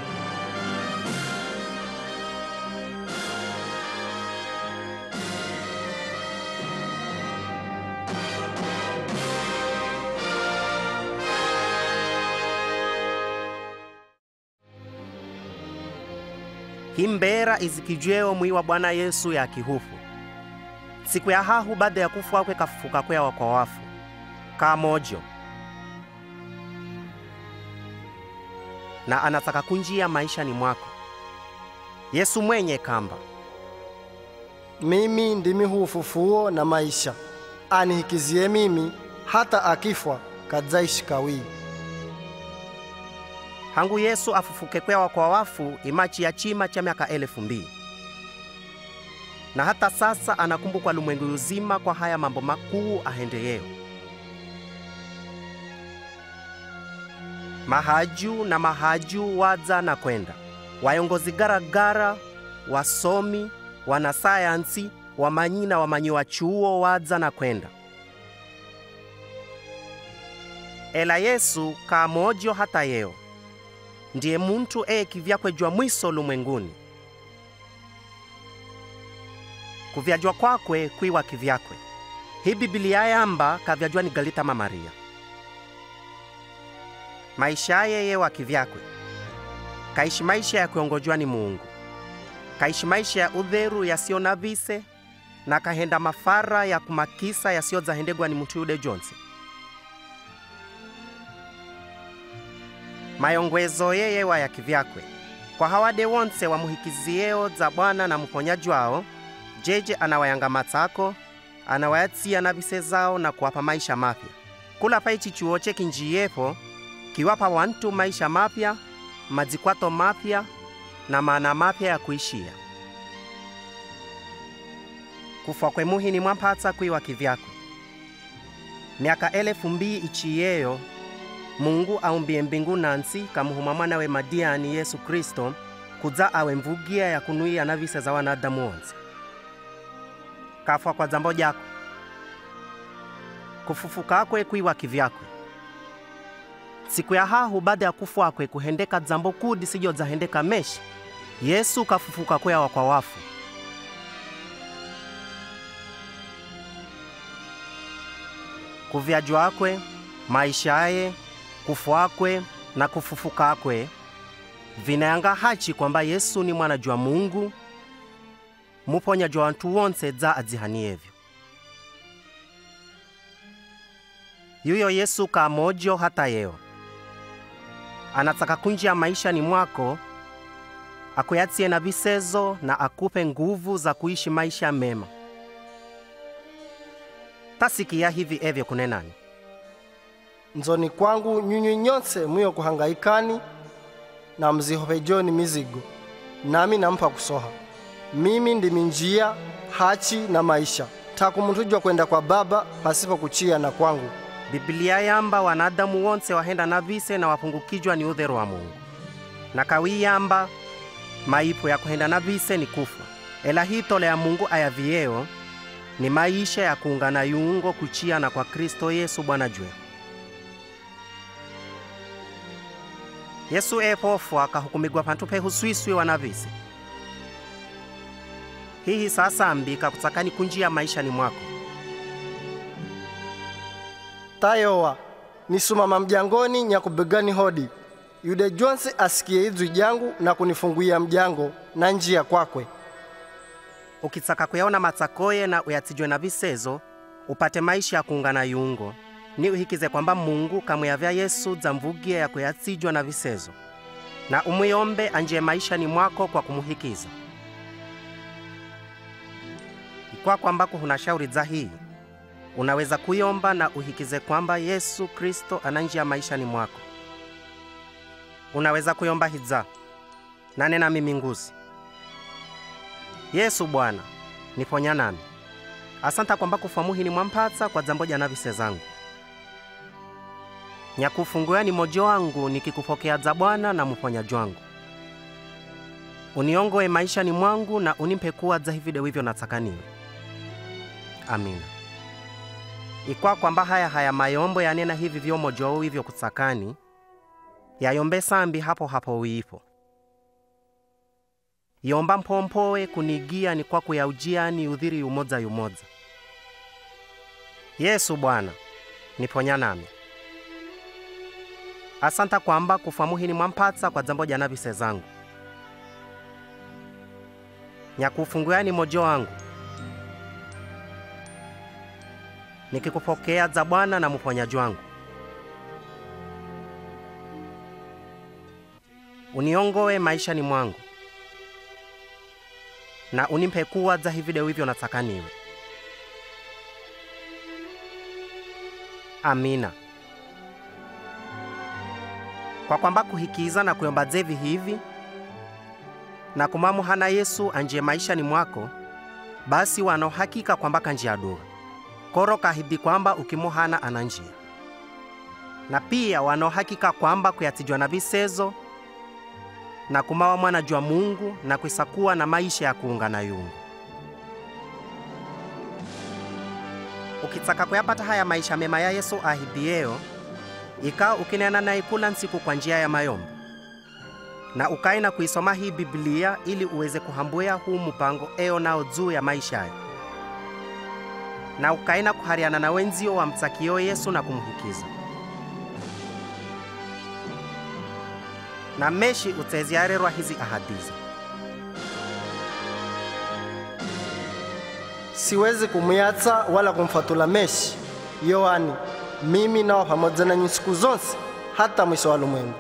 Himbera izikijweo mwi wa bwana yesu ya kihufu. Siku ya hahu baada ya kufu akwe kafufuka kwa kwa wafu. Kamojo na anataka kunjia maishani mwako. Yesu mwenye kamba. Mimi ndimi huu ufufuo na maisha. Anihikizie mimi hata akifwa kadzaishi kawii. Hangu yesu afufuke kwewa kwa wafu imachi ya chima cha miaka elefu mbili. Na hata sasa anakumbukwa lumwengu uzima kwa haya mambo makuu ahendeyeo mahaju na mahaju wadza na kwenda. Wayongozi garagara wasomi wanasayansi wamanyi na wamanyi wa chuo wadza na kwenda. Ela yesu kamojo hata yeo. Ndiye muntu eye kivyakwe jwa mwiso lumwenguni. Kuvyajwa kwakwe kwiwa kivyakwe. Hii bibilia yamba kavyajwa ni galita maria maisha yeye wa kivyakwe. Kaishi maisha ya kuongojwa ni Mungu, kaishi maisha ya udheru yasiyo na vise na kahenda mafara ya kumakisa yasiyozahendegwa ni mtu yude jonse mayongwezo yeye wa ya kivyakwe. Kwa hawade wonse wamuhikizieo za bwana na mponyaji wao jeje anawayanga matsako anawayatsiya na vise zao na kuwapa maisha mapya. Kula paichi chuoche chuo che kinjiyepo kiwapa wantu maisha mapya majikwato mapya na maana mapya ya kuishia. Kufwa kwe muhini mwampatsa kwiwa kivyako. Miaka elefu mbii ichiyeyo mungu aumbie mbingu nansi kamuhuma mwanawe madiani yesu kristo kudza awe mvugia ya kunuia na visa za wanadamu wonse. Kafwa kwa dzambo jako. Kufufukakwe kwiwa kivyakwe siku ya hahu baada ya kufwakwe kuhendeka dzambo kudi sijo dzahendeka meshi yesu kafufuka kweyawa kwa wafu. Kuvyajwa akwe maisha kuvyajwakwe kufu akwe na kufufuka akwe vinayanga hachi kwamba yesu ni mwana jwa mungu muponya jwa wantu wonse dza adzihaniyevyo yuyo yesu kamojo hata yeo anatsaka kunjia maishani mwako akuyatie na visezo na akupe nguvu za kuishi maisha mema. Tasikia hivi evyo kunenani. Nzoni kwangu nyunyu nyonse mwiyo kuhangaikani na mzihopejoni mizigo nami nampa kusoha. Mimi ndimi njia hachi na maisha. Taku muntu jwa kwenda kwa baba pasipo kuchia na kwangu bibilia yamba wanadamu wonse wahenda na vise na wapungukijwa ni udhero wa mungu. Na kawi yamba maipo ya kuhenda na vise ni kufa. Ela hii tole ya mungu ayaviyeo ni maisha ya kuungana yungo kuchia na kwa kristo yesu bwana jweho yesu epofwa akahukumigwa pantu pehuswiswi wanavise hihi sasa ambika kutsakani kunjia maisha ni mwako tayowa nisumama mjangoni nyakubegani hodi. Yude jonse asikie idzwi jangu na kunifunguia mjango na njia kwakwe. Ukitsaka kuyaona matsakoye na uyatsijwe na visezo upate maisha ya kuungana yungo. Ni uhikize kwamba mungu kamuyavya yesu dzamvugie ya kuyatsijwa na visezo. Na umuyombe anjiye maishani mwako kwa kumuhikiza. Ikwa kwamba huna shauri dza hii unaweza kuyomba na uhikize kwamba yesu kristo ananjia maishani mwako. Unaweza kuyomba hidza nane na mimi nguzi. yesu bwana niponya nami. Asanta kwamba kufamuhini mwampatsa kwa dzambo jana vise zangu. Nyakufunguyani mojo wangu nikikupokea dza bwana na mponyaji wangu. Uniongoe maishani mwangu na unimpe kuwa dza hivi dewivyo natsakaniwe amina ikwa kwamba haya haya mayombo yanena hivi vyomojo hivyo kutsakani yayombe sambi hapo hapo wiipo yomba mpompowe kunigia ni kwa kuyaujiani udhiri yumoza yumoza yesu bwana niponya nami. Asanta kwamba kufamuhini mwampatsa kwa dzambo jana vise zangu. Nyakufunguyani mojo wangu nikikupokea za bwana na mponyaji wangu. Uniongoe maishani mwangu. Na unimpe kuwa za hivi dza hivyo nataka niwe. amina. Kwa kwamba kuhikiza na kuyomba zevi hivi na kumamuhana yesu anjie maishani mwako basi wano hakika kwamba kanjia dua koro kahidi kwamba ukimuhana ana njia. Na pia wanaohakika kwamba kuyatijwa na visezo na kumawa mwana jwa mungu na kwisakuwa na maisha ya kuunga na yungu. Ukitsaka kuyapata haya maisha mema ya yesu ahidiyeyo ikawa ukinena naye kula nsiku kwa njia ya mayombo. Na ukai na kuisoma hii biblia ili uweze kuhambuya huu mupango eo nao juu ya maisha yayo na ukaenda na kuhariana na wenzio wamtsakiyo yesu na kumhukiza. Na meshi utseziarerwa hizi ahadiza siwezi kumuyatsa wala kumfatula meshi. Yohani mimi nawa pamoja nanyi siku zonse hata mwisho wa ulimwengu